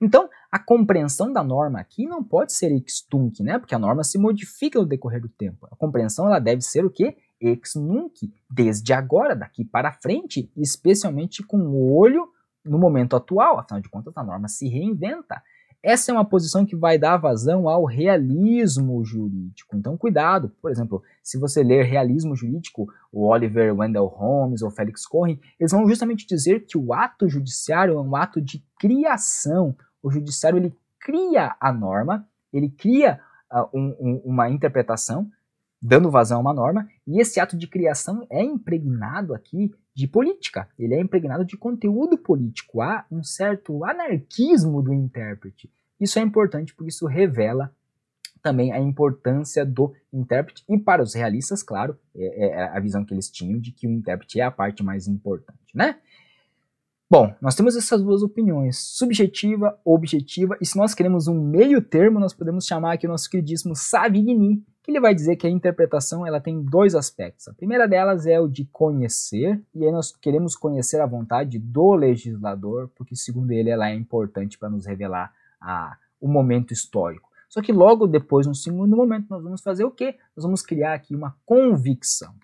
Então, a compreensão da norma aqui não pode ser ex tunc, né? Porque a norma se modifica no decorrer do tempo. A compreensão ela deve ser o quê? Ex nunc, desde agora, daqui para frente, especialmente com o olho no momento atual. Afinal de contas, a norma se reinventa. Essa é uma posição que vai dar vazão ao realismo jurídico. Então, cuidado. Por exemplo, se você ler realismo jurídico, o Oliver Wendell Holmes ou Félix Corrin, eles vão justamente dizer que o ato judiciário é um ato de criação. O judiciário ele cria a norma, ele cria uh, um, um, uma interpretação, dando vazão a uma norma, e esse ato de criação é impregnado aqui de política, ele é impregnado de conteúdo político, há um certo anarquismo do intérprete. Isso é importante porque isso revela também a importância do intérprete e para os realistas, claro, é, é a visão que eles tinham de que o intérprete é a parte mais importante, né? Bom, nós temos essas duas opiniões, subjetiva, objetiva, e se nós queremos um meio termo, nós podemos chamar aqui o nosso queridíssimo Savigny, que ele vai dizer que a interpretação ela tem dois aspectos. A primeira delas é o de conhecer, e aí nós queremos conhecer a vontade do legislador, porque segundo ele ela é importante para nos revelar a, o momento histórico. Só que logo depois, no segundo momento, nós vamos fazer o quê? Nós vamos criar aqui uma convicção.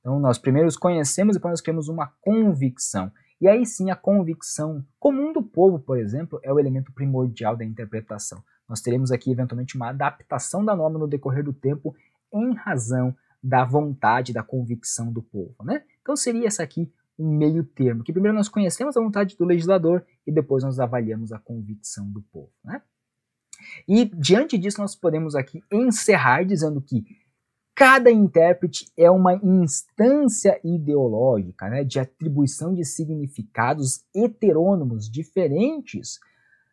Então nós primeiro conhecemos, depois nós criamos uma convicção. E aí sim a convicção comum do povo, por exemplo, é o elemento primordial da interpretação. Nós teremos aqui eventualmente uma adaptação da norma no decorrer do tempo em razão da vontade, da convicção do povo. Né? Então seria essa aqui um meio termo, que primeiro nós conhecemos a vontade do legislador e depois nós avaliamos a convicção do povo. Né? E diante disso nós podemos aqui encerrar dizendo que Cada intérprete é uma instância ideológica né, de atribuição de significados heterônomos diferentes.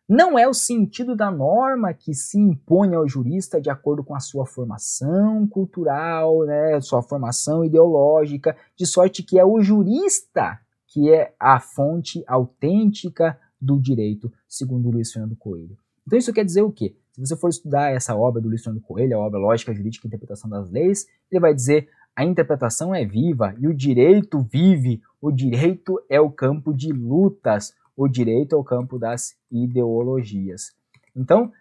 Não é o sentido da norma que se impõe ao jurista de acordo com a sua formação cultural, né, sua formação ideológica, de sorte que é o jurista que é a fonte autêntica do direito, segundo Luiz Fernando Coelho. Então isso quer dizer o quê? Se você for estudar essa obra do Luiz Fernando Coelho, a obra Lógica Jurídica e Interpretação das Leis, ele vai dizer a interpretação é viva e o direito vive. O direito é o campo de lutas, o direito é o campo das ideologias. Então,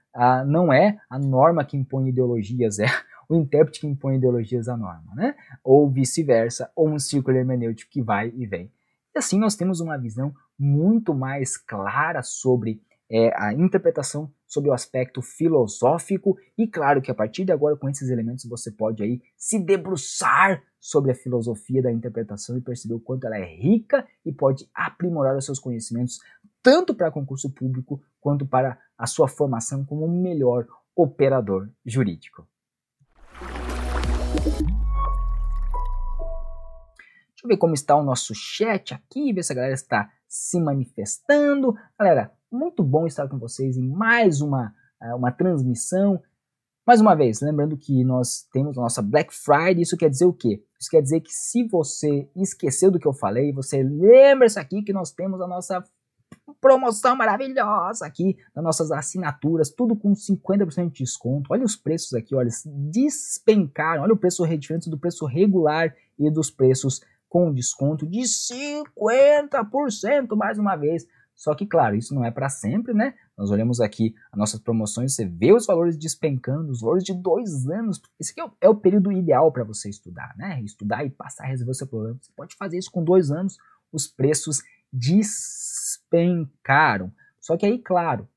não é a norma que impõe ideologias, é o intérprete que impõe ideologias à norma, né? Ou vice-versa, ou um círculo hermenêutico que vai e vem. E assim nós temos uma visão muito mais clara sobre é, a interpretação sobre o aspecto filosófico e claro que a partir de agora com esses elementos você pode aí se debruçar sobre a filosofia da interpretação e perceber o quanto ela é rica e pode aprimorar os seus conhecimentos tanto para concurso público quanto para a sua formação como melhor operador jurídico. Deixa eu ver como está o nosso chat aqui, ver se a galera está se manifestando. Galera, muito bom estar com vocês em mais uma, eh, uma transmissão. Mais uma vez, lembrando que nós temos a nossa Black Friday, isso quer dizer o quê? Isso quer dizer que se você esqueceu do que eu falei, você lembra-se aqui que nós temos a nossa promoção maravilhosa aqui das nossas assinaturas, tudo com 50% de desconto. Olha os preços aqui, olha, despencaram. Olha o preço diferente do preço regular e dos preços com desconto de 50% mais uma vez. Só que, claro, isso não é para sempre, né? Nós olhamos aqui as nossas promoções, você vê os valores despencando, os valores de dois anos. Esse aqui é o, é o período ideal para você estudar, né? Estudar e passar a resolver seu problema. Você pode fazer isso com dois anos, os preços despencaram. Só que aí, claro,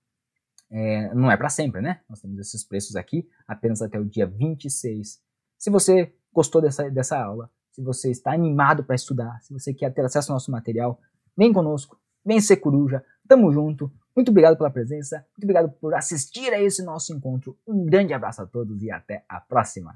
é, não é para sempre, né? Nós temos esses preços aqui apenas até o dia 26. Se você gostou dessa, dessa aula, se você está animado para estudar, se você quer ter acesso ao nosso material, vem conosco, vem ser coruja, tamo junto. Muito obrigado pela presença, muito obrigado por assistir a esse nosso encontro. Um grande abraço a todos e até a próxima.